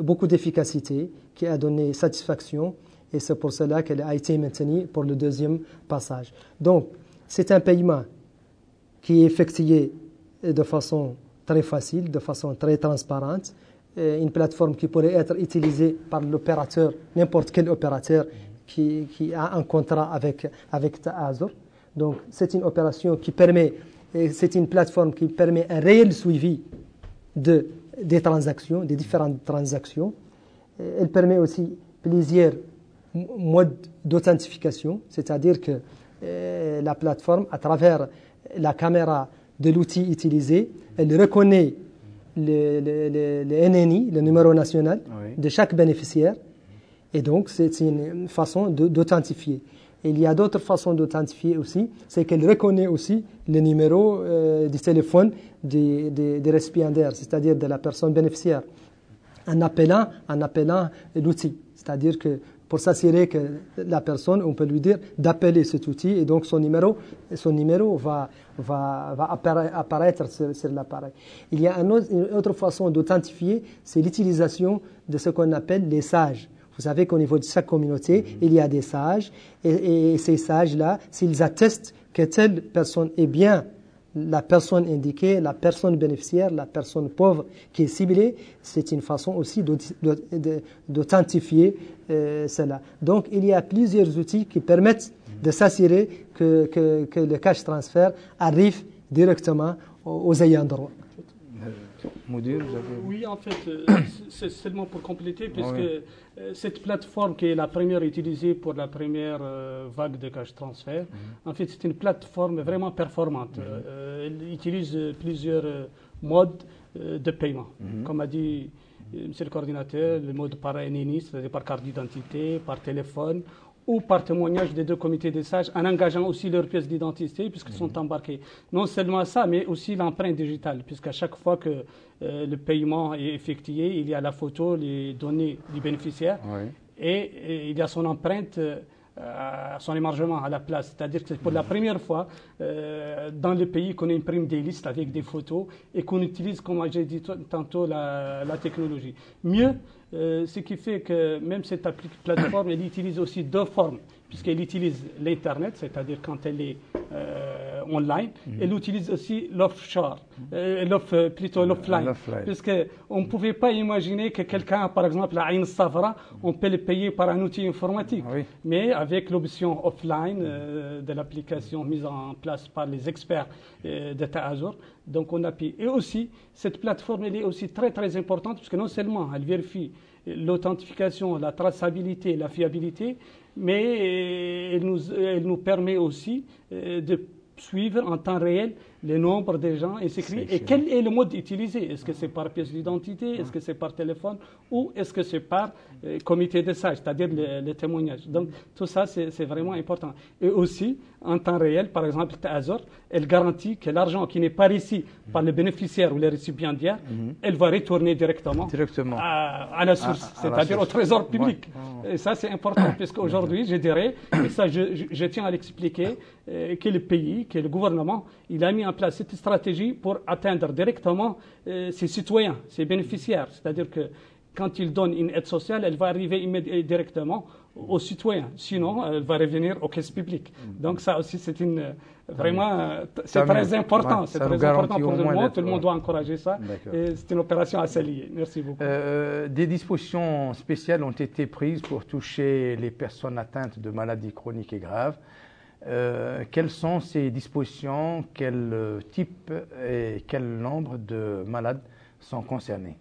beaucoup d'efficacité, qui a donné satisfaction et c'est pour cela qu'elle a été maintenue pour le deuxième passage. Donc, c'est un paiement qui est effectué de façon très facile, de façon très transparente, une plateforme qui pourrait être utilisée par l'opérateur, n'importe quel opérateur qui, qui, a un contrat avec, avec Azur. Donc, c'est une opération qui permet, c'est une plateforme qui permet un réel suivi de, des transactions, des différentes transactions, elle permet aussi plusieurs modes d'authentification, c'est-à-dire que euh, la plateforme, à travers la caméra de l'outil utilisé, elle reconnaît le, le, le, NNI, le numéro national de chaque bénéficiaire, et donc c'est une façon d'authentifier. il y a d'autres façons d'authentifier aussi, c'est qu'elle reconnaît aussi le numéro euh, du téléphone des, des, récipiendaires, c'est-à-dire de la personne bénéficiaire, en appelant, en appelant l'outil. C'est-à-dire que pour s'assurer que la personne, on peut lui dire d'appeler cet outil et donc son numéro, son numéro va, va, va apparaître sur, l'appareil. Il y a une autre façon d'authentifier, c'est l'utilisation de ce qu'on appelle les sages. Vous savez qu'au niveau de chaque communauté, mm-hmm. il y a des sages, et, ces sages-là, s'ils attestent que telle personne est bien la personne indiquée, la personne bénéficiaire, la personne pauvre qui est ciblée, c'est une façon aussi d'authentifier euh, cela. Donc il y a plusieurs outils qui permettent de s'assurer que, le cash transfert arrive directement aux ayants droit. Oui, en fait, euh, c'est seulement pour compléter, puisque euh, cette plateforme qui est la première utilisée pour la première euh, vague de cash transfert, mhm. en fait, c'est une plateforme vraiment performante. Mhm. elle utilise plusieurs modes de paiement. Mhm. Comme a dit Monsieur le coordinateur, le mode par NNI, c'est-à-dire par carte d'identité, par téléphone ou par témoignage des deux comités des sages, en engageant aussi leurs pièces d'identité, puisqu'ils sont embarqués. Non seulement ça, mais aussi l'empreinte digitale, puisqu'à chaque fois que euh, le paiement est effectué, il y a la photo, les données du bénéficiaire, et, il y a son empreinte. Euh, son émargement à la place. C'est-à-dire que c'est pour la première fois euh, dans le pays qu'on imprime des listes avec des photos et qu'on utilise, comme j'ai dit tantôt, la, la technologie. Mieux, euh, ce qui fait que même cette plateforme, elle utilise aussi deux formes, puisqu'elle utilise l'Internet, c'est-à-dire quand elle est euh, online, mhm. elle utilise aussi l'offshore, euh, plutôt l'offline, puisqu'on ne pouvait pas imaginer que quelqu'un, par exemple, à Ain Savra, on peut le payer par un outil informatique. Mais avec l'option offline de l'application mise en place par les experts d'État Azure, donc on appuie. Et aussi, cette plateforme, elle est aussi très très importante, puisque non seulement elle vérifie l'authentification, la traçabilité, la fiabilité, mais elle nous, elle nous permet aussi euh, de suivre en temps réel le nombre de gens inscrits et quel est le mode utilisé. Est-ce que c'est par pièce d'identité, est-ce que c'est par téléphone? Ou est-ce que c'est par euh, comité de sages, c'est-à-dire les, témoignages. Donc tout ça, c'est vraiment important. Et aussi, en temps réel, par exemple, Azor, elle garantit que l'argent qui n'est pas reçu par le bénéficiaire ou le récipiendaire, mhm. elle va retourner directement, directement. À, la source, c'est-à-dire au trésor public. Et ça, c'est important, puisqu'aujourd'hui, je dirais, et ça, je, je tiens à l'expliquer, euh, que le pays, que le gouvernement, il a mis en place cette stratégie pour atteindre directement euh, ses citoyens, ses bénéficiaires. C'est-à-dire que quand il donne une aide sociale, elle va arriver directement aux citoyens. Sinon, elle va revenir aux caisses publiques. Donc ça aussi, c'est une vraiment c'est très important. c'est très important pour tout le monde. Tout le monde doit encourager ça. c'est une opération assez liée. Merci beaucoup. Euh, des dispositions spéciales ont été prises pour toucher les personnes atteintes de maladies chroniques et graves. Euh, quelles sont ces dispositions, quel type et quel nombre de malades sont concernés?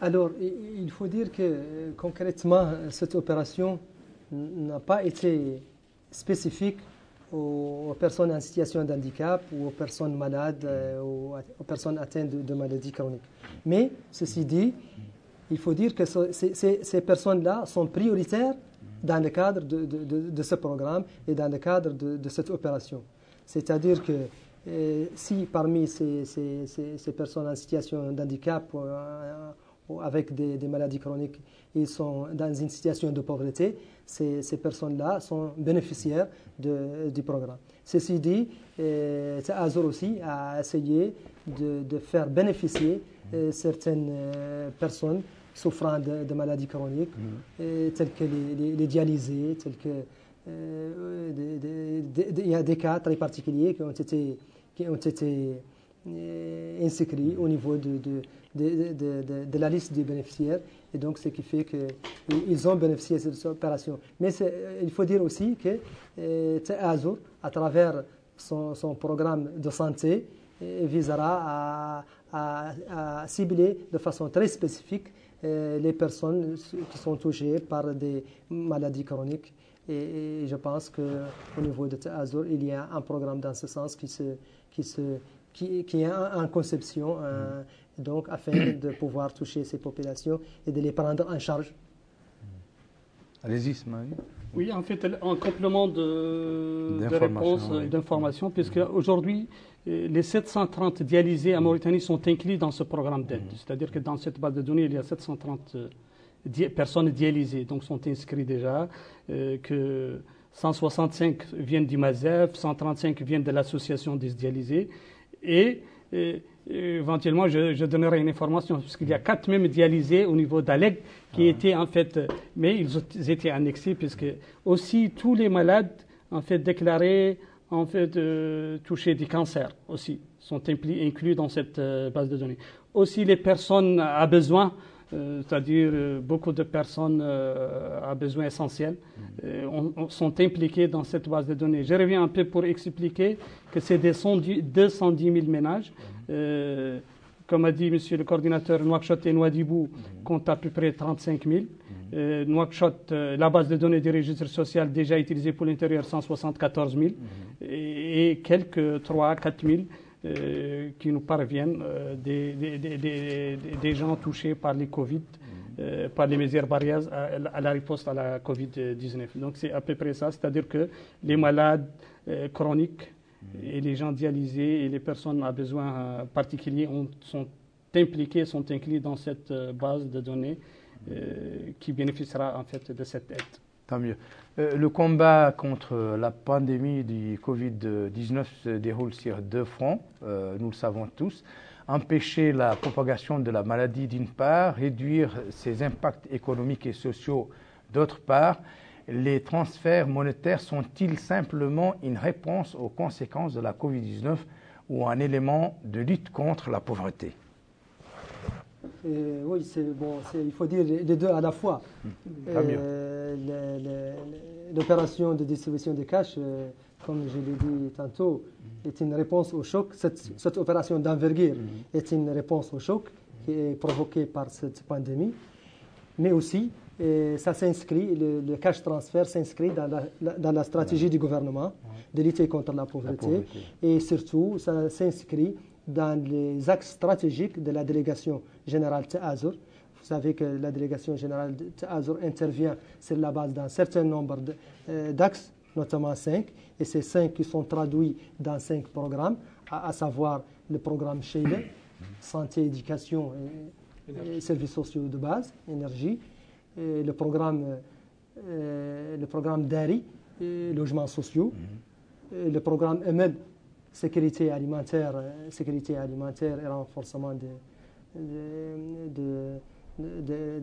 Alors, il faut dire que concrètement, cette opération n'a pas été spécifique aux personnes en situation de handicap ou aux personnes malades euh, ou aux personnes atteintes de, maladies chroniques. Mais, ceci dit, il faut dire que ces personnes-là sont prioritaires dans le cadre de, ce programme et dans le cadre de, cette opération. C'est-à-dire que euh, si parmi ces, personnes en situation d'handicap euh, avec des, des, maladies chroniques, ils sont dans une situation de pauvreté, ces, personnes-là sont bénéficiaires du programme. Ceci dit, euh, Azur aussi a essayé de, faire bénéficier euh, certaines personnes souffrant de, maladies chroniques, mm. telles que les, dialysés, tels que euh, il y a des cas très particuliers qui ont été, qui ont été euh, inscrits au niveau de, de, la liste des bénéficiaires. Et donc, ce qui fait qu'ils ont bénéficié de cette opération. Mais il faut dire aussi que euh, à travers son, son, programme de santé, visera à, à, cibler de façon très spécifique euh, les personnes qui sont touchées par des maladies chroniques. Et, je pense qu'au niveau de Azur, il y a un programme dans ce sens qui, se, qui, se, qui, qui est en, conception, euh, donc afin de pouvoir toucher ces populations et de les prendre en charge. Allez-y, Ismaël. Oui, en fait, en complément de, de réponse, oui. d'information, puisque aujourd'hui, les 730 dialysés à Mauritanie sont inclus dans ce programme d'aide. Mm. C'est-à-dire que dans cette base de données, il y a 730 personnes dialysées, donc sont inscrits déjà, euh, que 165 viennent du MASEF, 135 viennent de l'association des dialysés, et, et éventuellement, je, je, donnerai une information, puisqu'il y a quatre même dialysés au niveau d'ALEG qui ah. étaient en fait, mais ils étaient annexés, puisque aussi tous les malades, en fait, déclarés, en fait, euh, touchés du cancer aussi, sont inclus dans cette euh, base de données. Aussi les personnes à besoin, c'est-à-dire euh, beaucoup de personnes euh, à besoins essentiels, on, on sont impliquées dans cette base de données. Je reviens un peu pour expliquer que c'est 210 000 ménages. comme a dit monsieur le coordinateur, Nouakchott et Nouadhibou comptent à peu près 35 000. Euh, Nouakchott, la base de données du registre social déjà utilisée pour l'intérieur, 174 000. Et, et quelques 3 4 000 euh, qui nous parviennent euh, des, des, des, des, gens touchés par les Covid, euh, par les mesures barrières à, la riposte à la Covid-19. Donc c'est à peu près ça, c'est-à-dire que les malades chroniques et les gens dialysés et les personnes à besoins particuliers ont, sont impliqués, sont inclus dans cette base de données qui bénéficiera en fait de cette aide. Tant mieux. Euh, le combat contre la pandémie du Covid-19 se déroule sur deux fronts, euh, nous le savons tous. Empêcher la propagation de la maladie d'une part, réduire ses impacts économiques et sociaux d'autre part. Les transferts monétaires sont-ils simplement une réponse aux conséquences de la Covid-19 ou un élément de lutte contre la pauvreté? Euh, oui, bon, il faut dire les deux à la fois. Euh, l'opération de distribution de cash, euh, comme je l'ai dit tantôt, est une réponse au choc. Cette, cette opération d'envergure est une réponse au choc qui est provoquée par cette pandémie. Mais aussi, ça s'inscrit, le, cash transfert s'inscrit dans la, dans la stratégie du gouvernement de lutter contre la pauvreté. la pauvreté. Et surtout, ça s'inscrit dans les axes stratégiques de la délégation générale Azur. Vous savez que la délégation générale Azur intervient sur la base d'un certain nombre euh, d'axes, notamment cinq, et ces cinq qui sont traduits dans cinq programmes, à, savoir le programme Sheila, santé, éducation et, services sociaux de base, énergie, et le programme, euh, le programme DARI, logements sociaux, et le programme EMED, sécurité alimentaire, euh, sécurité alimentaire et renforcement de, de, de,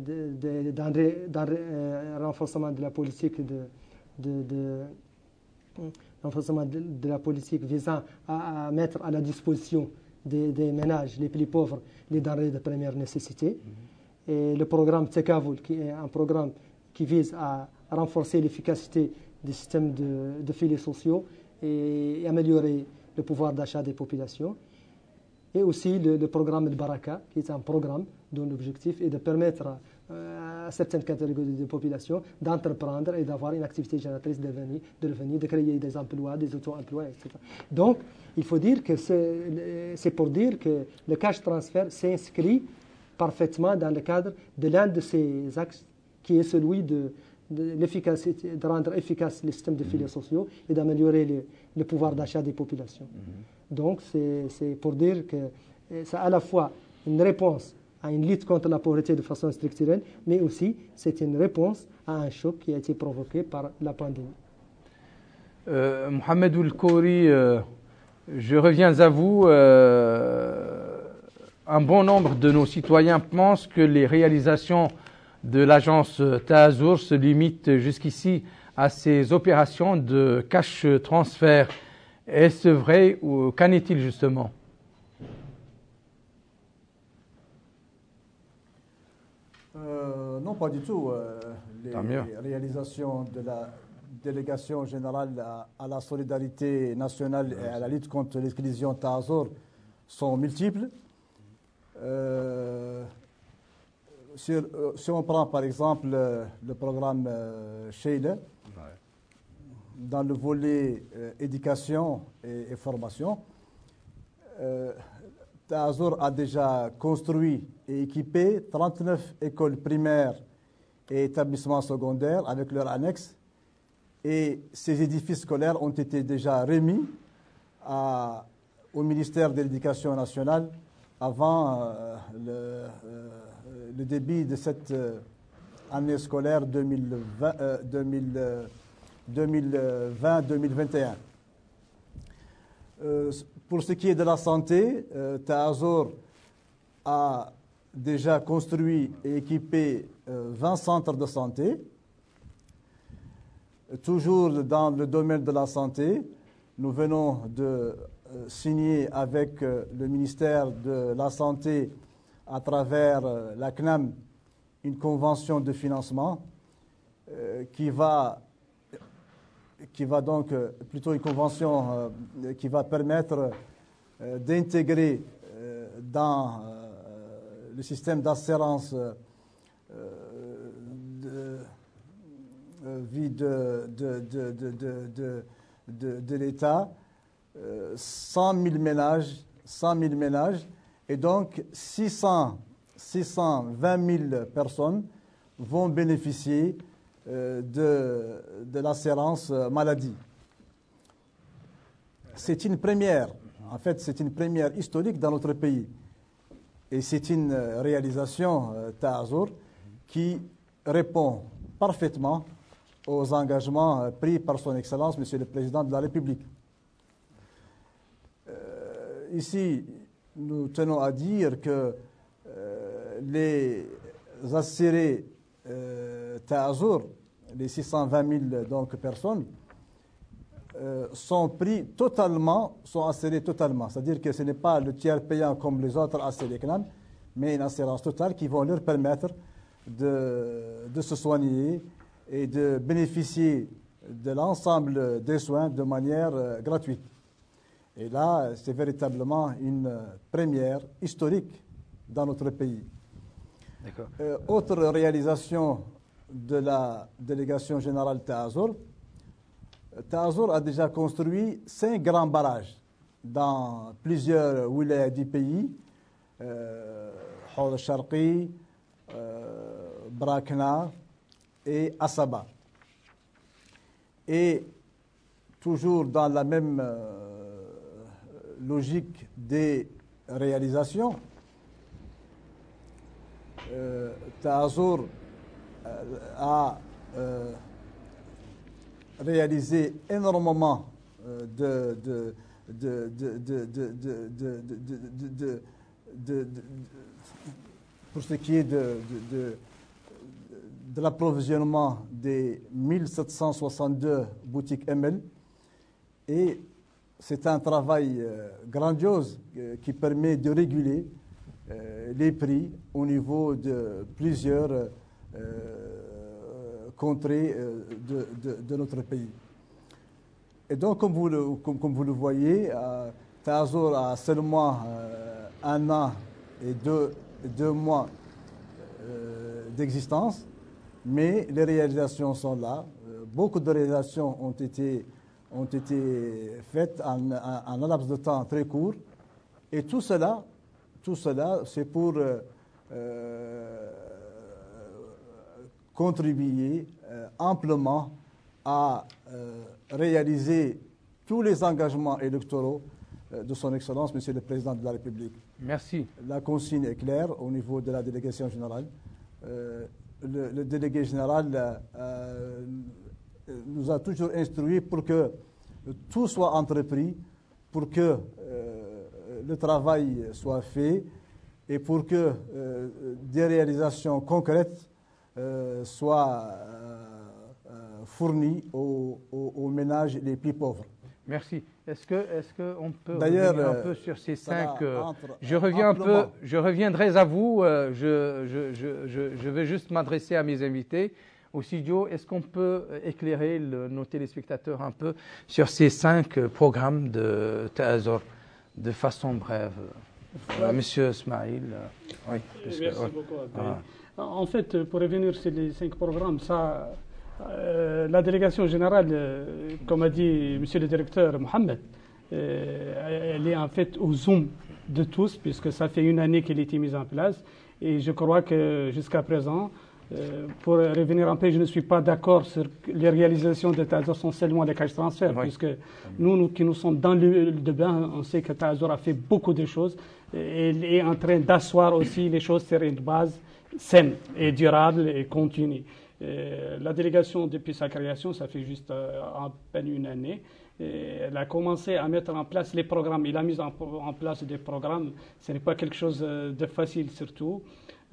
de renforcement de la politique de, renforcement de, la politique visant à, mettre à la disposition des, des, ménages les plus pauvres les denrées de première nécessité. Et le programme Tekavul, qui est un programme qui vise à renforcer l'efficacité des systèmes de, de filets sociaux et améliorer le pouvoir d'achat des populations. Et aussi le, programme de Baraka, qui est un programme dont l'objectif est de permettre à, certaines catégories de population d'entreprendre et d'avoir une activité génératrice de revenus, de, de créer des emplois, des auto-emplois, etc. Donc, il faut dire que c'est pour dire que le cash transfert s'inscrit parfaitement dans le cadre de l'un de ces axes qui est celui de, de rendre efficace les systèmes de filets sociaux et d'améliorer le, le, pouvoir d'achat des populations. Mm-hmm. Donc, c'est pour dire que euh, c'est à la fois une réponse à une lutte contre la pauvreté de façon structurelle, mais aussi c'est une réponse à un choc qui a été provoqué par la pandémie. Euh, Mohamed Oulkouri, euh, je reviens à vous. Un bon nombre de nos citoyens pensent que les réalisations de l'agence Tazour se limite jusqu'ici à ces opérations de cash transfert. Est-ce vrai ou qu'en est-il justement? Euh, Non, pas du tout. Euh, les, réalisations de la délégation générale à, la solidarité nationale et à la lutte contre l'exclusion Tazour sont multiples. Euh, si on prend par exemple le programme Sheila, dans le volet éducation et, formation, Tazur a déjà construit et équipé 39 écoles primaires et établissements secondaires avec leurs annexes Et ces édifices scolaires ont été déjà remis au ministère de l'Éducation nationale avant euh, le, euh, le début de cette euh, année scolaire 2020, euh, 2000, euh, 2020-2021. Euh, pour ce qui est de la santé, euh, Taazor a déjà construit et équipé euh, 20 centres de santé. Toujours dans le domaine de la santé, nous venons de euh, signer avec euh, le ministère de la Santé à travers euh, la CNAM une convention de financement euh, qui va qui va donc euh, plutôt une convention euh, qui va permettre euh, d'intégrer dans le système d'assurance de, vie de, de, l'État euh, 100 000 ménages, 100 000 ménages, et donc 600, 620 000 personnes vont bénéficier de, de l'assurance euh, maladie. C'est une première, en fait, c'est une première historique dans notre pays. Et c'est une euh, réalisation, euh, qui répond parfaitement aux engagements euh, pris par son Excellence, Monsieur le Président de la République. Euh, ici, nous tenons à dire que euh, les assurés euh, Taazur, les 620 000 donc, personnes, euh, sont pris totalement, sont assurés totalement. C'est-à-dire que ce n'est pas le tiers payant comme les autres CNAM, mais une assurance totale qui va leur permettre de, de se soigner et de bénéficier de l'ensemble des soins de manière euh, gratuite. Et là, c'est véritablement une première historique dans notre pays. Euh, autre réalisation de la délégation générale Taazur, Taazur a déjà construit cinq grands barrages dans plusieurs wilayas du pays, euh, al-Sharqi, euh, Brakna et Asaba. Et toujours dans la même euh, logique des réalisations, euh, a réalisé énormément de, pour ce qui est de, de, l'approvisionnement des 1762 boutiques ML. Et c'est un travail grandiose qui permet de réguler les prix au niveau de plusieurs contrées euh, de, notre pays. Et donc, comme vous le, comme, vous le voyez, euh, Taazur a seulement euh, un an et deux, deux mois euh, d'existence, mais les réalisations sont là. Euh, beaucoup de réalisations ont été, ont été faites en, un laps de temps très court. Et tout cela, tout cela, c'est pour euh, contribuer euh, amplement à euh, réaliser tous les engagements électoraux euh, de son Excellence, Monsieur le Président de la République. Merci. La consigne est claire au niveau de la délégation générale. Euh, le, le délégué général euh, nous a toujours instruit pour que tout soit entrepris, pour que euh, le travail soit fait et pour que des réalisations concrètes euh, soient euh, euh, fournies aux, aux- aux ménages les plus pauvres. Merci. Est-ce que, est-ce que on peut revenir un peu sur ces cinq entre- Je reviens un peu, je reviendrai à vous. je, je, je, je, je vais juste m'adresser à mes invités. Au studio, est-ce qu'on peut éclairer le- nos téléspectateurs un peu sur ces cinq programmes de Taazor de façon brève? Monsieur Smaïl, oui. parce que- Merci beaucoup. Ah. En fait, pour revenir sur les cinq programmes, ça, euh, la délégation générale, euh, comme a dit Monsieur le directeur Mohamed, euh, elle est en fait au zoom de tous, puisque ça fait une année qu'elle a été mise en place. Et je crois que jusqu'à présent, pour revenir un peu, je ne suis pas d'accord sur les réalisations de Tazor sont seulement des cash transferts, puisque nous, nous, qui nous sommes dans le de bain, on sait que Tazor a fait beaucoup de choses et est en train d'asseoir aussi les choses sur une base saine et durable et continue. Euh, la délégation, depuis sa création, ça fait juste euh, à peine une année, elle a commencé à mettre en place les programmes. Il a mis en, place des programmes. Ce n'est pas quelque chose de facile, surtout.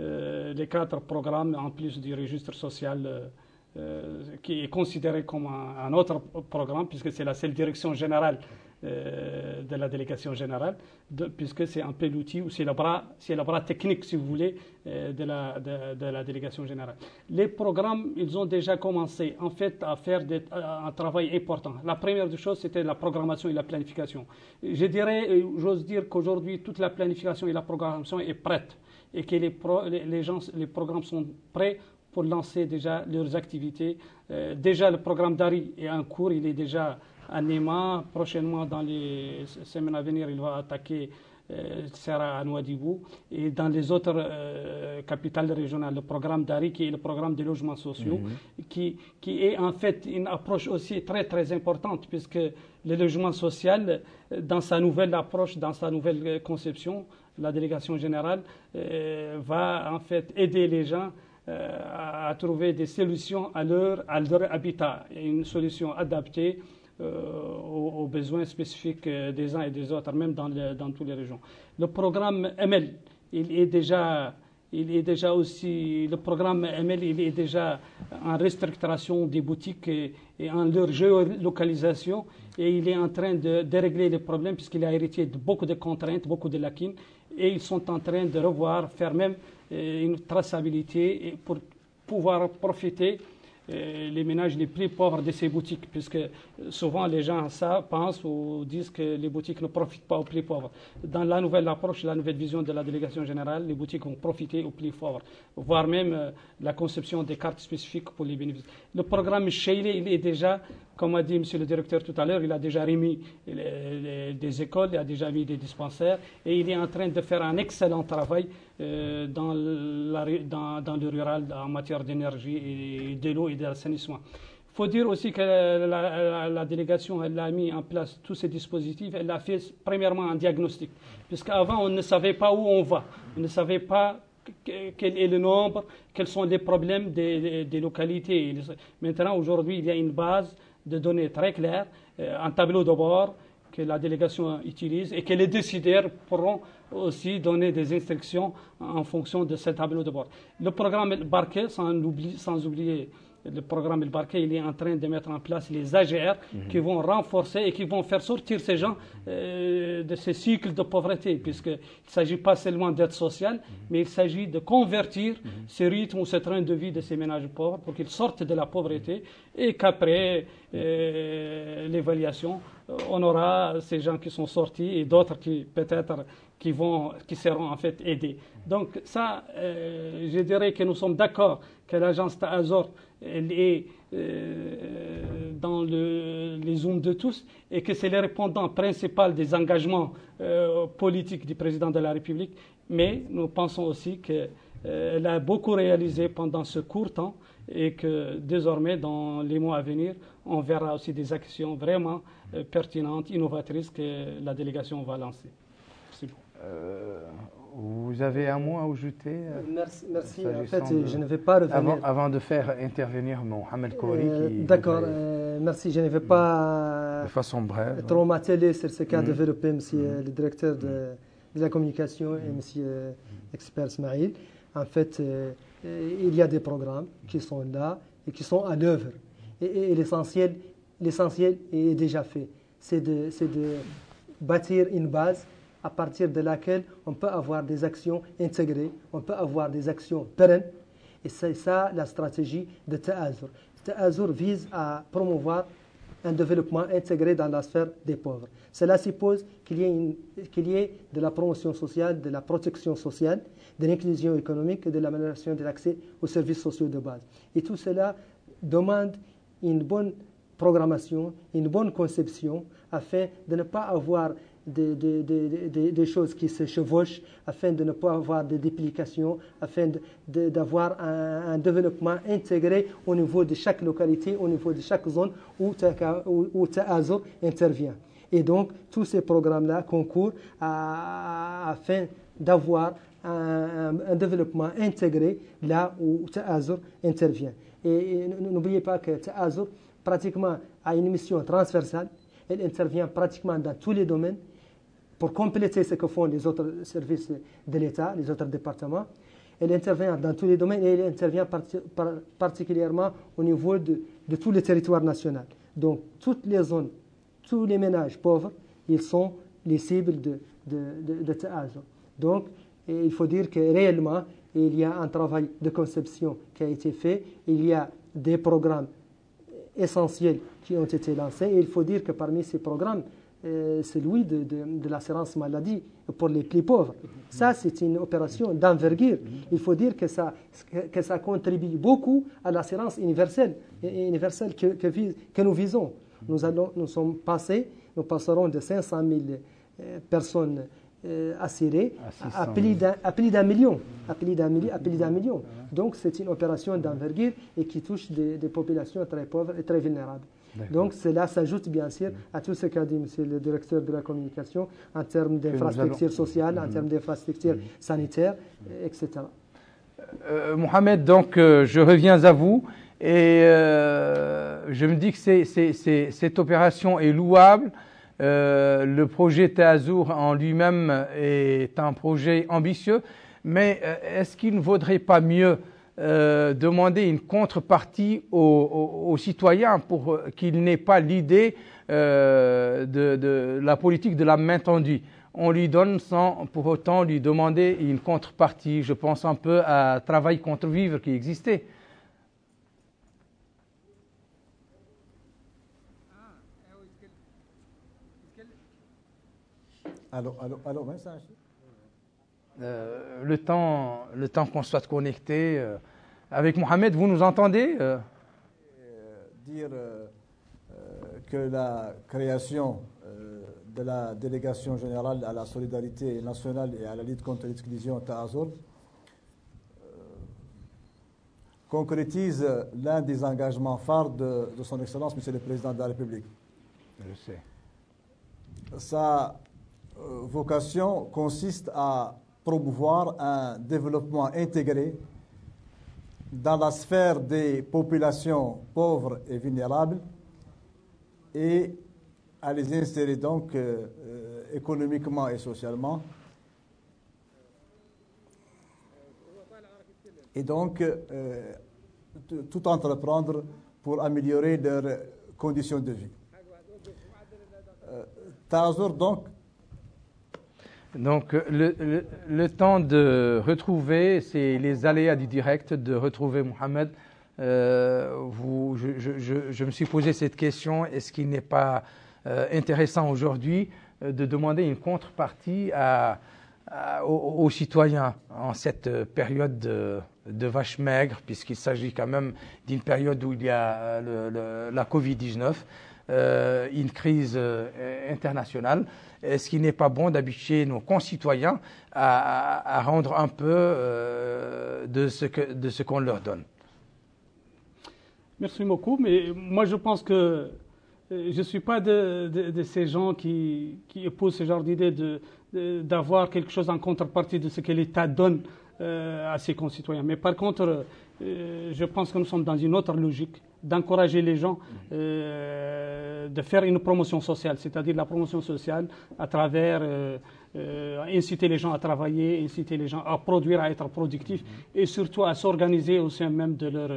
Euh, les quatre programmes en plus du registre social euh, euh, qui est considéré comme un, autre programme puisque c'est la seule direction générale de la délégation générale, puisque c'est un peu l'outil ou c'est le, bras, le bras technique, si vous voulez, de, la, de, la délégation générale. Les programmes, ils ont déjà commencé en fait à faire un travail important. La première des choses, c'était la programmation et la planification. Je dirais, j'ose dire qu'aujourd'hui, toute la planification et la programmation est prête et que les, les, gens, les programmes sont prêts pour lancer déjà leurs activités. Euh, déjà, le programme d'ARI est en cours, il est déjà à Nema. Prochainement, dans les semaines à venir, il va attaquer euh, sera à Nouadhibou et dans les autres euh, capitales régionales. Le programme d'ARI, qui est le programme des logements sociaux, mhm. qui, qui est en fait une approche aussi très très importante puisque le logement social, dans sa nouvelle approche, dans sa nouvelle conception, la délégation générale euh, va en fait aider les gens euh, à, trouver des solutions à leur, à leur habitat, une solution adaptée euh, aux, besoins spécifiques des uns et des autres, même dans, dans toutes les régions. Le programme ML, il est déjà il est déjà aussi, le programme ML, il est déjà en restructuration des boutiques et, en leur géolocalisation et il est en train de, régler les problèmes puisqu'il a hérité de beaucoup de contraintes, beaucoup de lacunes et ils sont en train de revoir, faire même euh, une traçabilité pour pouvoir profiter euh, les ménages les plus pauvres de ces boutiques, puisque souvent les gens ça, pensent ou disent que les boutiques ne profitent pas aux plus pauvres. Dans la nouvelle approche, la nouvelle vision de la délégation générale, les boutiques ont profité aux plus pauvres, voire même euh, la conception des cartes spécifiques pour les bénéficiaires. Le programme Sheile, il est déjà comme a dit M. le directeur tout à l'heure, il a déjà remis des écoles, il a déjà mis des dispensaires et il est en train de faire un excellent travail euh, dans, le rural en matière d'énergie et de l'eau et de l'assainissement. Il faut dire aussi que la, délégation a mis en place tous ces dispositifs. Elle a fait premièrement un diagnostic, puisqu'avant on ne savait pas où on va, on ne savait pas quel est le nombre, quels sont les problèmes des localités. Maintenant, aujourd'hui, il y a une base de données très claires, euh, un tableau de bord que la délégation utilise et que les décideurs pourront aussi donner des instructions en fonction de ce tableau de bord. Le programme Barquet, sans, sans oublier le programme El Barquet, il est en train de mettre en place les AGR mhm. qui vont renforcer et qui vont faire sortir ces gens euh, de ces cycles de pauvreté, puisqu'il ne s'agit pas seulement d'aide sociale, mhm. mais il s'agit de convertir mhm. ce rythme ou ce train de vie de ces ménages pauvres pour qu'ils sortent de la pauvreté et qu'après euh, l'évaluation, euh, on aura ces gens qui sont sortis et d'autres qui peut-être qui, vont, qui seront en fait aidés. Donc ça, je dirais que nous sommes d'accord que l'agence elle est euh, dans le, les zooms de tous et que c'est le répondant principal des engagements euh, politiques du président de la République. Mais nous pensons aussi qu'elle euh, a beaucoup réalisé pendant ce court temps et que désormais, dans les mois à venir, on verra aussi des actions vraiment pertinentes, innovatrices que la délégation va lancer. Merci beaucoup. Vous avez un mot à ajouter euh, Merci. merci. En fait, je ne vais pas revenir. Avant, de faire intervenir Mohamed Kouri. Euh, D'accord, euh, merci. Je ne vais pas. De façon brève. Trop m'atteler sur ce qu'a mm. développé monsieur mm. le directeur de, la communication et monsieur l'expert Smaïl. En fait, il y a des programmes qui sont là et qui sont à l'œuvre. Et, l'essentiel, l'essentiel est déjà fait. C'est de, de bâtir une base à partir de laquelle on peut avoir des actions intégrées, on peut avoir des actions pérennes. Et c'est ça la stratégie de Ta'azur. Ta'azur vise à promouvoir un développement intégré dans la sphère des pauvres. Cela suppose qu'il y, qu'il y, ait de la promotion sociale, de la protection sociale, de l'inclusion économique et de l'amélioration de l'accès aux services sociaux de base. Et tout cela demande une bonne programmation, une bonne conception afin de ne pas avoir des, des, des, des, choses qui se chevauchent afin de ne pas avoir de duplications, afin d'avoir un, développement intégré au niveau de chaque localité, au niveau de chaque zone où, où, intervient. Et donc, tous ces programmes-là concourent afin d'avoir un, développement intégré là où Ta'azur intervient. Et, n'oubliez pas que Ta'azur, pratiquement, a une mission transversale. Elle intervient pratiquement dans tous les domaines pour compléter ce que font les autres services de l'État, les autres départements. Elle intervient dans tous les domaines et elle intervient particulièrement au niveau de, de tout le territoire national. Donc, toutes les zones, tous les ménages pauvres, ils sont les cibles de, de, de, Donc, il faut dire que réellement, il y a un travail de conception qui a été fait, il y a des programmes essentiels qui ont été lancés, et il faut dire que parmi ces programmes, euh, celui de, de, l'assurance maladie pour les plus pauvres. Ça, c'est une opération d'envergure. Il faut dire que ça, que ça contribue beaucoup à l'assurance universelle, universelle que, que, nous visons. Nous, allons, nous sommes passés, nous passerons de 500 000 euh, personnes euh, assurées à, plus d'un million. À plus d'un million. Donc, c'est une opération d'envergure et qui touche des, des populations très pauvres et très vulnérables. Donc cela s'ajoute bien sûr à tout ce qu'a dit Monsieur le directeur de la communication en termes d'infrastructures sociales, en termes d'infrastructures sanitaires, etc. Euh, Mohamed, donc euh, je reviens à vous et euh, je me dis que cette opération est louable. Le projet Théazour en lui-même est un projet ambitieux, mais est-ce qu'il ne vaudrait pas mieux euh, demander une contrepartie aux, citoyens pour qu'il n'ait pas l'idée euh, de, la politique de la main tendue? On lui donne sans pour autant lui demander une contrepartie. Je pense un peu à Travail contre Vivre qui existait. Allô, allô, allô, euh, le temps, le temps qu'on soit connecté. Euh, avec Mohamed, vous nous entendez euh? Dire que la création de la délégation générale à la solidarité nationale et à la lutte contre l'exclusion Ta'azur concrétise l'un des engagements phares de, de, son Excellence, Monsieur le Président de la République. Je sais. Sa vocation consiste à promouvoir un développement intégré dans la sphère des populations pauvres et vulnérables et à les insérer donc euh, euh, économiquement et socialement. Et donc, euh, tout entreprendre pour améliorer leurs conditions de vie. Tazor, donc, donc le, le, temps de retrouver, c'est les aléas du direct, de retrouver Mohamed. Euh, vous, je, je, je, me suis posé cette question, est-ce qu'il n'est pas euh, intéressant aujourd'hui euh, de demander une contrepartie à, aux, citoyens en cette période de, de vache maigre, puisqu'il s'agit quand même d'une période où il y a le, la Covid-19, une crise internationale est-ce qu'il n'est pas bon d'habituer nos concitoyens à, rendre un peu euh, de ce que de ce qu'on leur donne Merci beaucoup, mais moi je pense que euh, je ne suis pas de, ces gens qui, qui épousent ce genre d'idée d'avoir quelque chose en contrepartie de ce que l'État donne euh, à ses concitoyens. Mais par contre, je pense que nous sommes dans une autre logique d'encourager les gens, euh, de faire une promotion sociale, c'est-à-dire la promotion sociale à travers euh, euh, inciter les gens à travailler, inciter les gens à produire, à être productifs et surtout à s'organiser au sein même de leur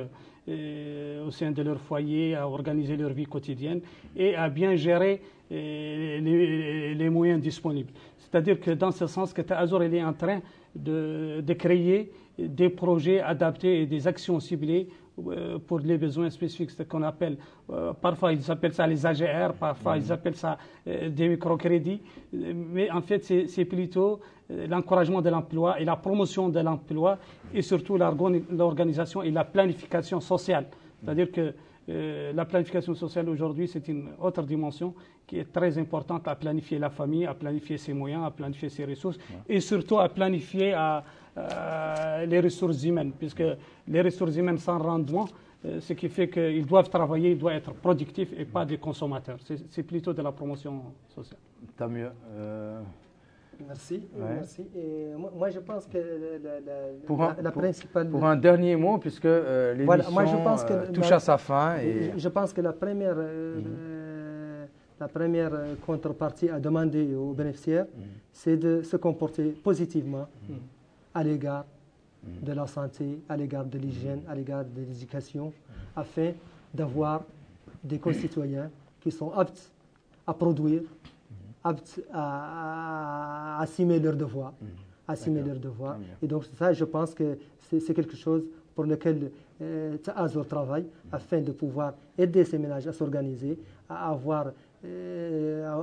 au sein de leur foyer, à organiser leur vie quotidienne et à bien gérer les, les, moyens disponibles. C'est-à-dire que dans ce sens, que Azor est en train de, de créer des projets adaptés et des actions ciblées euh, pour les besoins spécifiques, ce qu'on appelle, euh, parfois ils appellent ça les AGR, parfois ils appellent ça euh, des microcrédits, mais en fait c'est plutôt l'encouragement de l'emploi et la promotion de l'emploi et surtout l'organisation et la planification sociale. C'est-à-dire que la planification sociale aujourd'hui, c'est une autre dimension qui est très importante à planifier la famille, à planifier ses moyens, à planifier ses ressources et surtout à planifier les ressources humaines, puisque les ressources humaines sans rendement, euh, ce qui fait qu'ils doivent travailler, ils doivent être productifs et pas des consommateurs. C'est plutôt de la promotion sociale. Tant mieux. Merci. merci. Et moi, je pense que la, pour un, principale. Pour, un dernier mot, puisque euh, l'émission moi, je pense que euh, touche à sa fin. Et... Je pense que la première, euh, mhm. la première contrepartie à demander aux bénéficiaires, mhm. c'est de se comporter positivement mhm. À l'égard de la santé, à l'égard de l'hygiène, à l'égard de l'éducation, afin d'avoir des concitoyens qui sont aptes à produire aptes à, assumer leurs devoirs. Mhm. Assumer leurs devoirs. Et donc, ça, je pense que c'est quelque chose pour lequel euh, Azor travaille afin de pouvoir aider ces ménages à s'organiser, à avoir,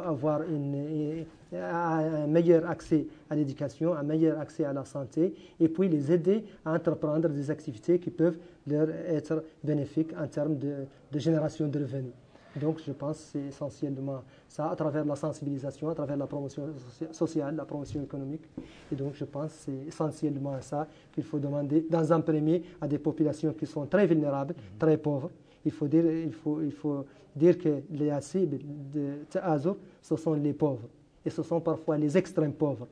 avoir une, un meilleur accès à l'éducation, un meilleur accès à la santé, et puis les aider à entreprendre des activités qui peuvent leur être bénéfiques en termes de, de génération de revenus. Donc je pense que c'est essentiellement ça, à travers la sensibilisation, à travers la promotion sociale, la promotion économique. Et donc je pense que c'est essentiellement ça qu'il faut demander, dans un premier, à des populations qui sont très vulnérables, très pauvres. Il faut dire, il faut, il faut dire que les cibles de Azur, ce sont les pauvres. Et ce sont parfois les extrêmes pauvres.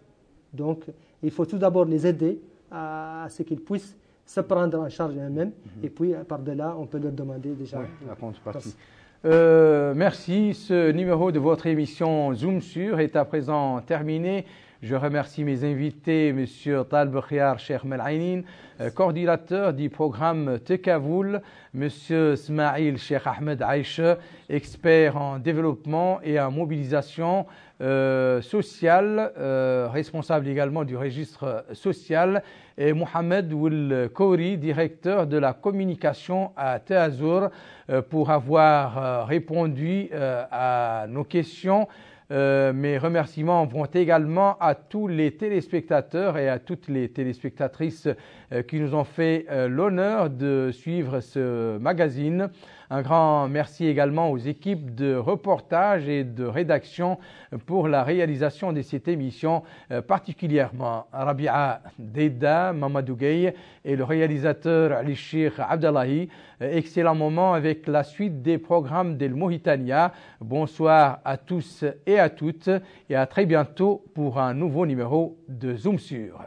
Donc il faut tout d'abord les aider à, ce qu'ils puissent se prendre en charge eux-mêmes. Mhm. Et puis, par-delà, on peut leur demander déjà. la contrepartie. Euh, merci. Ce numéro de votre émission Zoom sur est à présent terminé. Je remercie mes invités, M. Talb Khiar Sheikh Melainin, euh, coordinateur du programme Tekavoul, M. Smaïl Sheikh Ahmed Aïch, expert en développement et en mobilisation euh, sociale, euh, responsable également du registre social, et Mohamed Oul Kouri, directeur de la communication à Teazour, pour avoir répondu à nos questions. Euh, mes remerciements vont également à tous les téléspectateurs et à toutes les téléspectatrices euh, qui nous ont fait euh, l'honneur de suivre ce magazine. Un grand merci également aux équipes de reportage et de rédaction pour la réalisation de cette émission, particulièrement Rabia Deida, Mamadou Gueye et le réalisateur Ali Sheikh Abdallahi. Excellent moment avec la suite des programmes d'El Mohitania. Bonsoir à tous et à toutes et à très bientôt pour un nouveau numéro de Zoom sur.